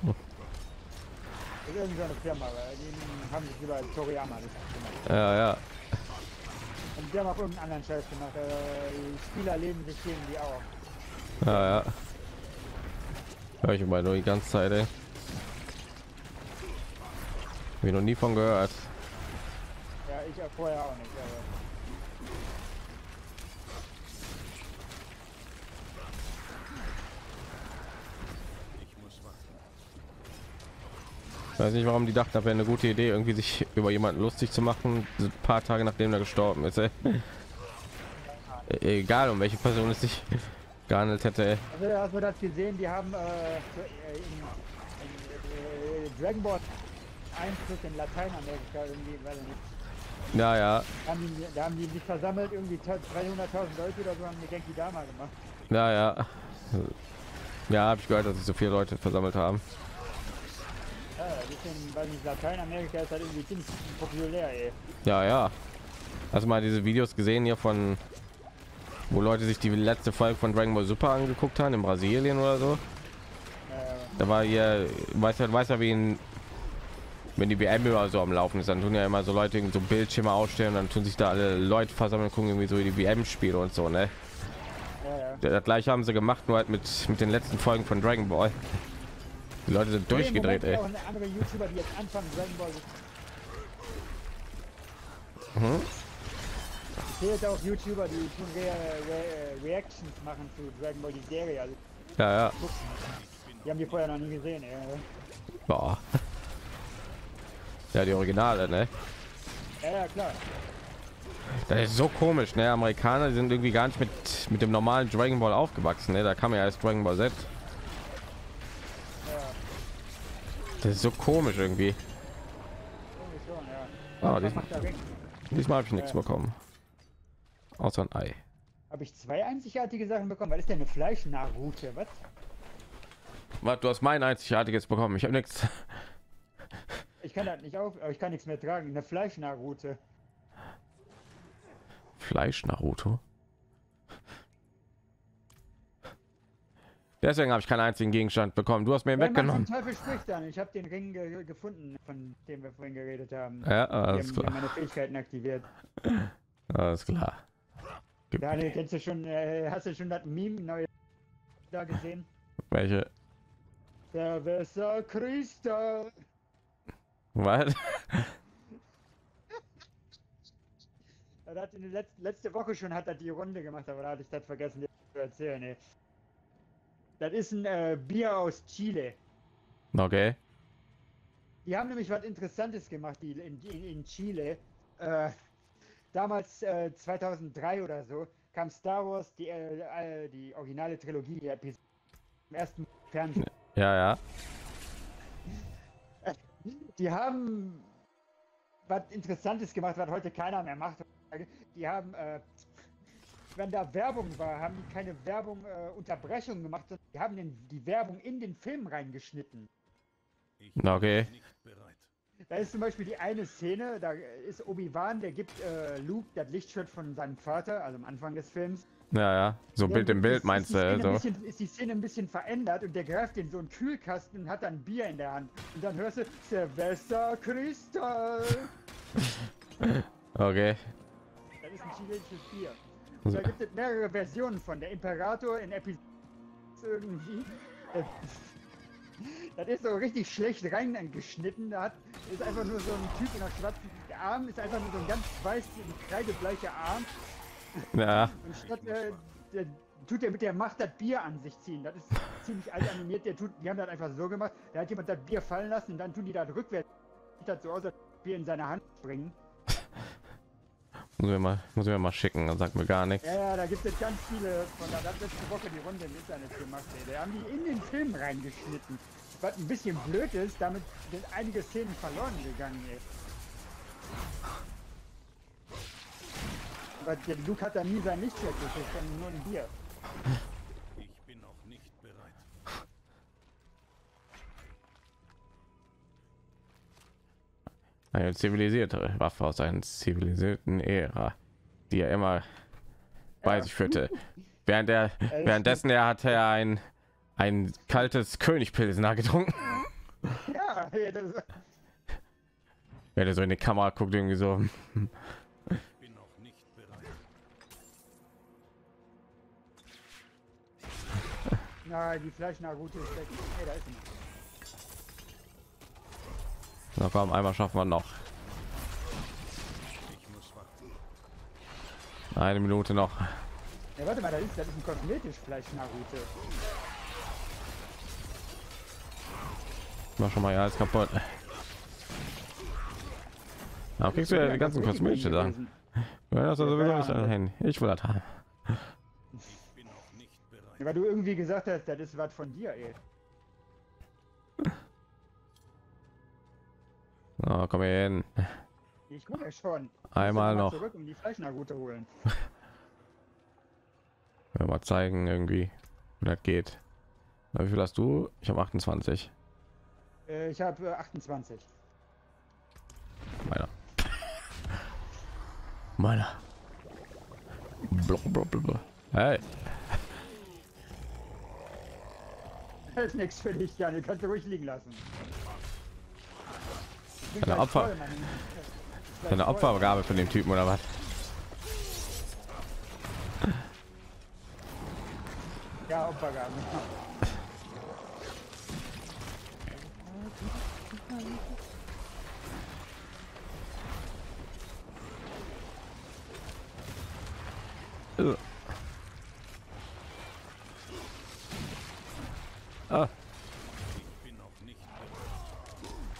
Oh. Das ist irgendwie eine Firma, weil die haben sich über Toriyama gemacht. Ja, ja. Und die haben auch irgendeinen anderen Scheiß gemacht. Äh, die Spieler leben sich gegen die auch. Ja, ja. Hör ich immer nur die ganze Zeit, ey. Hab ich noch nie von gehört. Ja, ich vorher auch nicht. Aber Ich muss warten. Ich weiß nicht, warum die dachten, das wäre eine gute Idee, irgendwie sich über jemanden lustig zu machen, ein paar Tage nachdem er gestorben ist. Ey. E- Egal, um welche Person es sich gehandelt hätte. Ey. Also hast du das gesehen? Die haben äh, äh, in, in äh, Dragon Ball Einfluss in Lateinamerika irgendwie, weil Ja, ja, haben die, da haben die sich versammelt, irgendwie 300.000 Leute oder so haben die Genki Dama gemacht. ja, ja. Ja, habe ich gehört, dass sich so viele Leute versammelt haben. Ja, nicht Lateinamerika ist halt irgendwie ziemlich populär, ey. Ja, ja. Hast du mal diese Videos gesehen hier von, wo Leute sich die letzte Folge von Dragon Ball Super angeguckt haben in Brasilien oder so? Äh, Da war hier, weiß ja, weiß ja, wie in, wenn die WM oder so am Laufen ist, dann tun ja immer so Leute so Bildschirme ausstellen, dann tun sich da alle Leute versammeln, gucken irgendwie so die WM-Spiele und so, ne? ja, ja. Das gleiche haben sie gemacht, nur halt mit mit den letzten Folgen von Dragon Ball. Die Leute sind durchgedreht, ey. Mhm. Ich sehe jetzt auch YouTuber, die tun Re Re Reactions machen zu Dragon Ball, die Serie. Also, Ja, ja. die haben die vorher noch nie gesehen, ey. Boah. Ja, die Originale, ne? Ja, ja, klar. Das ist so komisch, ne? Amerikaner die sind irgendwie gar nicht mit mit dem normalen Dragon Ball aufgewachsen, ne? Da kam ja erst Dragon Ball Z. Das ist so komisch irgendwie. Ah, Was die- macht der Ring? Diesmal habe ich nichts bekommen. Außer ein Ei. Habe ich zwei einzigartige Sachen bekommen? Was ist denn eine Fleischnarrute? Was? Was, du hast mein einzigartiges bekommen. Ich habe nichts. Ich kann das nicht auf, ich kann nichts mehr tragen. Eine Fleischnarrute. Fleisch Deswegen habe ich keinen einzigen Gegenstand bekommen. Du hast mir ihn vom weggenommen. Teufel spricht dann. Ich habe den Ring ge gefunden, von dem wir vorhin geredet haben. Ja, alles klar. meine Fähigkeiten aktiviert. Alles klar. Daniel, kennst du schon, äh, hast du schon das Meme neu da gesehen? welche. Cerveza Crystal. Was? Das hat in der Letz letzte Woche schon hat er die Runde gemacht, aber da hatte ich das vergessen dir zu erzählen. Ey. Das ist ein äh, Bier aus Chile. Okay. Die haben nämlich was Interessantes gemacht die in, in, in Chile. Äh, damals, äh, 2003 oder so, kam Star Wars, die, äh, äh, die originale Trilogie, die Episode im ersten Fernsehen. Ja, ja. Die haben was Interessantes gemacht, was heute keiner mehr macht. Die haben, äh, wenn da Werbung war, haben die keine Werbung äh, Unterbrechung gemacht, sondern die haben den, die Werbung in den Film reingeschnitten. Ich Na, okay. bin nicht bereit. Da ist zum Beispiel die eine Szene, da ist Obi-Wan, der gibt äh, Luke das Lichtschwert von seinem Vater, also am Anfang des Films. Ja, ja. So Ja, Bild im Bild ist meinst du? ein So. bisschen, ist die Szene ein bisschen verändert und der greift in so einen Kühlkasten und hat dann Bier in der Hand. Und dann hörst du Silvester Crystal. Okay. Das ist ein chilenisches Bier. Und da gibt es mehrere Versionen von. Der Imperator in Episode irgendwie. äh, Das ist so richtig schlecht reingeschnitten. Da hat, ist einfach nur so ein Typ in der schwarzen. Der Arm ist einfach nur so ein ganz weiß, kreidebleicher Arm. Ja. Und statt äh, der, tut er mit der Macht das Bier an sich ziehen. Das ist ziemlich alt animiert. Der tut, die haben das einfach so gemacht. Da hat jemand das Bier fallen lassen und dann tun die das rückwärts. Sieht das so aus, als Bier in seine Hand bringen. Muss mir mal, muss mir mal schicken. Dann sagt mir gar nichts. Ja, da gibt es ganz viele von da hat letzte Woche die Runde im Internet gemacht. Ey. Da haben die in den Film reingeschnitten. Was ein bisschen blöd ist, damit sind einige Szenen verloren gegangen. Ey. Aber der Luke hat da nie sein Lichtschwert gekriegt, sondern nur ein Bier. Eine zivilisierte Waffe aus einer zivilisierten Ära, die er immer bei sich führte. Während er, währenddessen er hatte er ein ein kaltes Königpilsner getrunken. Ja, Wenn er so in die Kamera guckt, irgendwie so. Na, die Fleischnarute ist weg. Ey, da ist. Na komm, einmal schaffen wir noch. Eine Minute noch. Ja, warte mal, das ist, das ist ein kosmetisch Fleischnarute. Mach schon mal alles kaputt. Da kriegst du ja die ganzen kosmetischen Sachen. Ja, das ist sowieso nicht ein Ich will das haben. Ja, weil du irgendwie gesagt hast, das ist was von dir, ey. Oh, komm hier hin. Ich komme ja schon. Einmal noch. Zurück, um die Fleischnarute holen. Ja, mal zeigen irgendwie, wie das geht. Na, wie viel hast du? Ich habe 28. Äh, ich habe äh, 28. Meiner. Meiner. Blub, blub, blub, blub. Hey, Das ist nichts für dich, Jan. Du kannst du ruhig liegen lassen. Eine Opfer- eine. Opfergabe von dem Typen oder was? Ja, Opfergaben. Äh. Ah, Ich bin noch nicht bereit.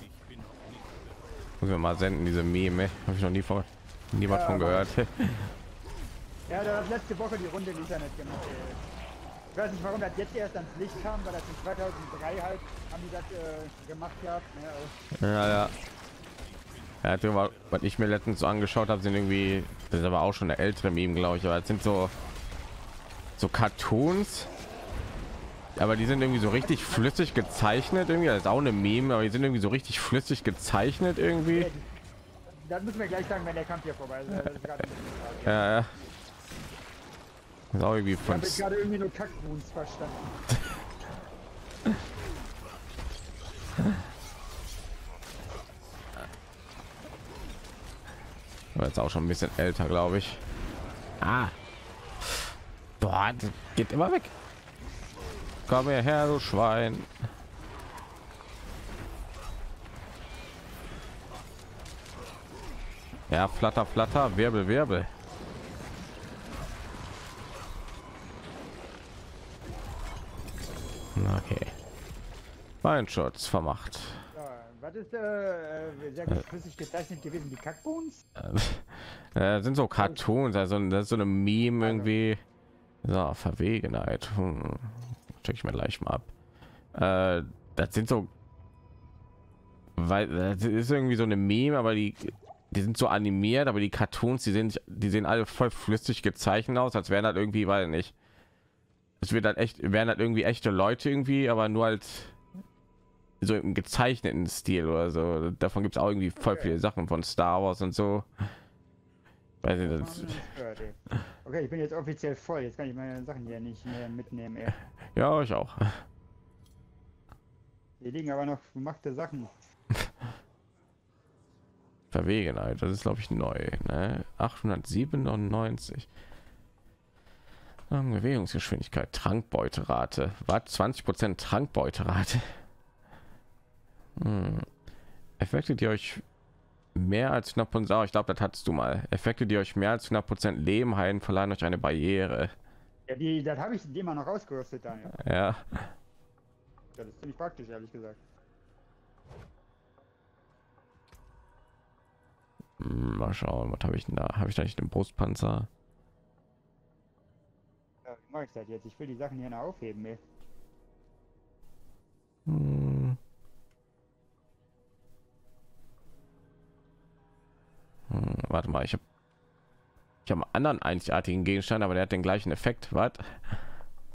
Ich bin noch nicht bereit. muss wir mal senden diese Meme. Habe ich noch nie von niemand Ja, von gehört. Ja, der hat letzte Woche die Runde im Internet gemacht. Ich weiß nicht, warum das jetzt erst ans Licht kam, weil das in 2003 halt haben die das äh, gemacht gehabt. Ne? äh, Ja, ja. Er hatte mal, was ich mir letztens so angeschaut habe, sind irgendwie, das ist aber auch schon eine ältere Meme, glaube ich, aber es sind so so Cartoons, aber die sind irgendwie so richtig flüssig gezeichnet irgendwie. Das ist auch eine Meme, aber die sind irgendwie so richtig flüssig gezeichnet irgendwie. Das müssen wir gleich sagen, wenn der Kampf hier vorbei ist. Ist. Ja, ja. Das ist auch irgendwie Ich von habe jetzt gerade irgendwie nur Kackboons verstanden. Aber jetzt auch schon ein bisschen älter, glaube ich. Ah. Boah, geht immer weg. Komm her, du Schwein. Ja, flatter, flatter, Wirbel, Wirbel. Okay. Beinschutz vermacht. Was ist äh, sehr gut flüssig gezeichnet gewesen? Die Kackboons? Äh, sind so Cartoons, also das ist so eine Meme irgendwie. So, Verwegenheit. Hm. Check ich mir gleich mal ab. Äh, das sind so, weil das ist irgendwie so eine Meme, aber die, die sind so animiert, aber die Cartoons, die sind, die sehen alle voll flüssig gezeichnet aus, als wären halt irgendwie, weil nicht. Es wird halt echt, wären halt irgendwie echte Leute irgendwie, aber nur als so im gezeichneten Stil oder so. Davon gibt es auch irgendwie voll viele Sachen von Star Wars und so. Weiß ich, das, Okay, ich bin jetzt offiziell voll. Jetzt kann ich meine Sachen hier nicht mehr mitnehmen. Ey. ja, ich auch. Hier liegen aber noch gemachte Sachen. Verwegenheit, das ist glaube ich neu. Ne? 897. Ähm, Bewegungsgeschwindigkeit, Trankbeuterate. Was? 20 Prozent Trankbeuterate. Hm. Effekte, die euch mehr als 100 Prozent, ich glaube, das hattest du mal. Effekte, die euch mehr als 100 Prozent Leben heilen, verleihen euch eine Barriere. Ja, die, das habe ich die mal noch rausgerüstet, Daniel. Ja. Das ist ziemlich praktisch, ehrlich gesagt. Hm, Mal schauen, was habe ich denn da? Habe ich da nicht den Brustpanzer? Ja, wie mache ich das jetzt? Ich will die Sachen hier noch aufheben, ey. Hm. Hm, warte mal, ich habe ich habe einen anderen einzigartigen Gegenstand, aber der hat den gleichen Effekt. Was?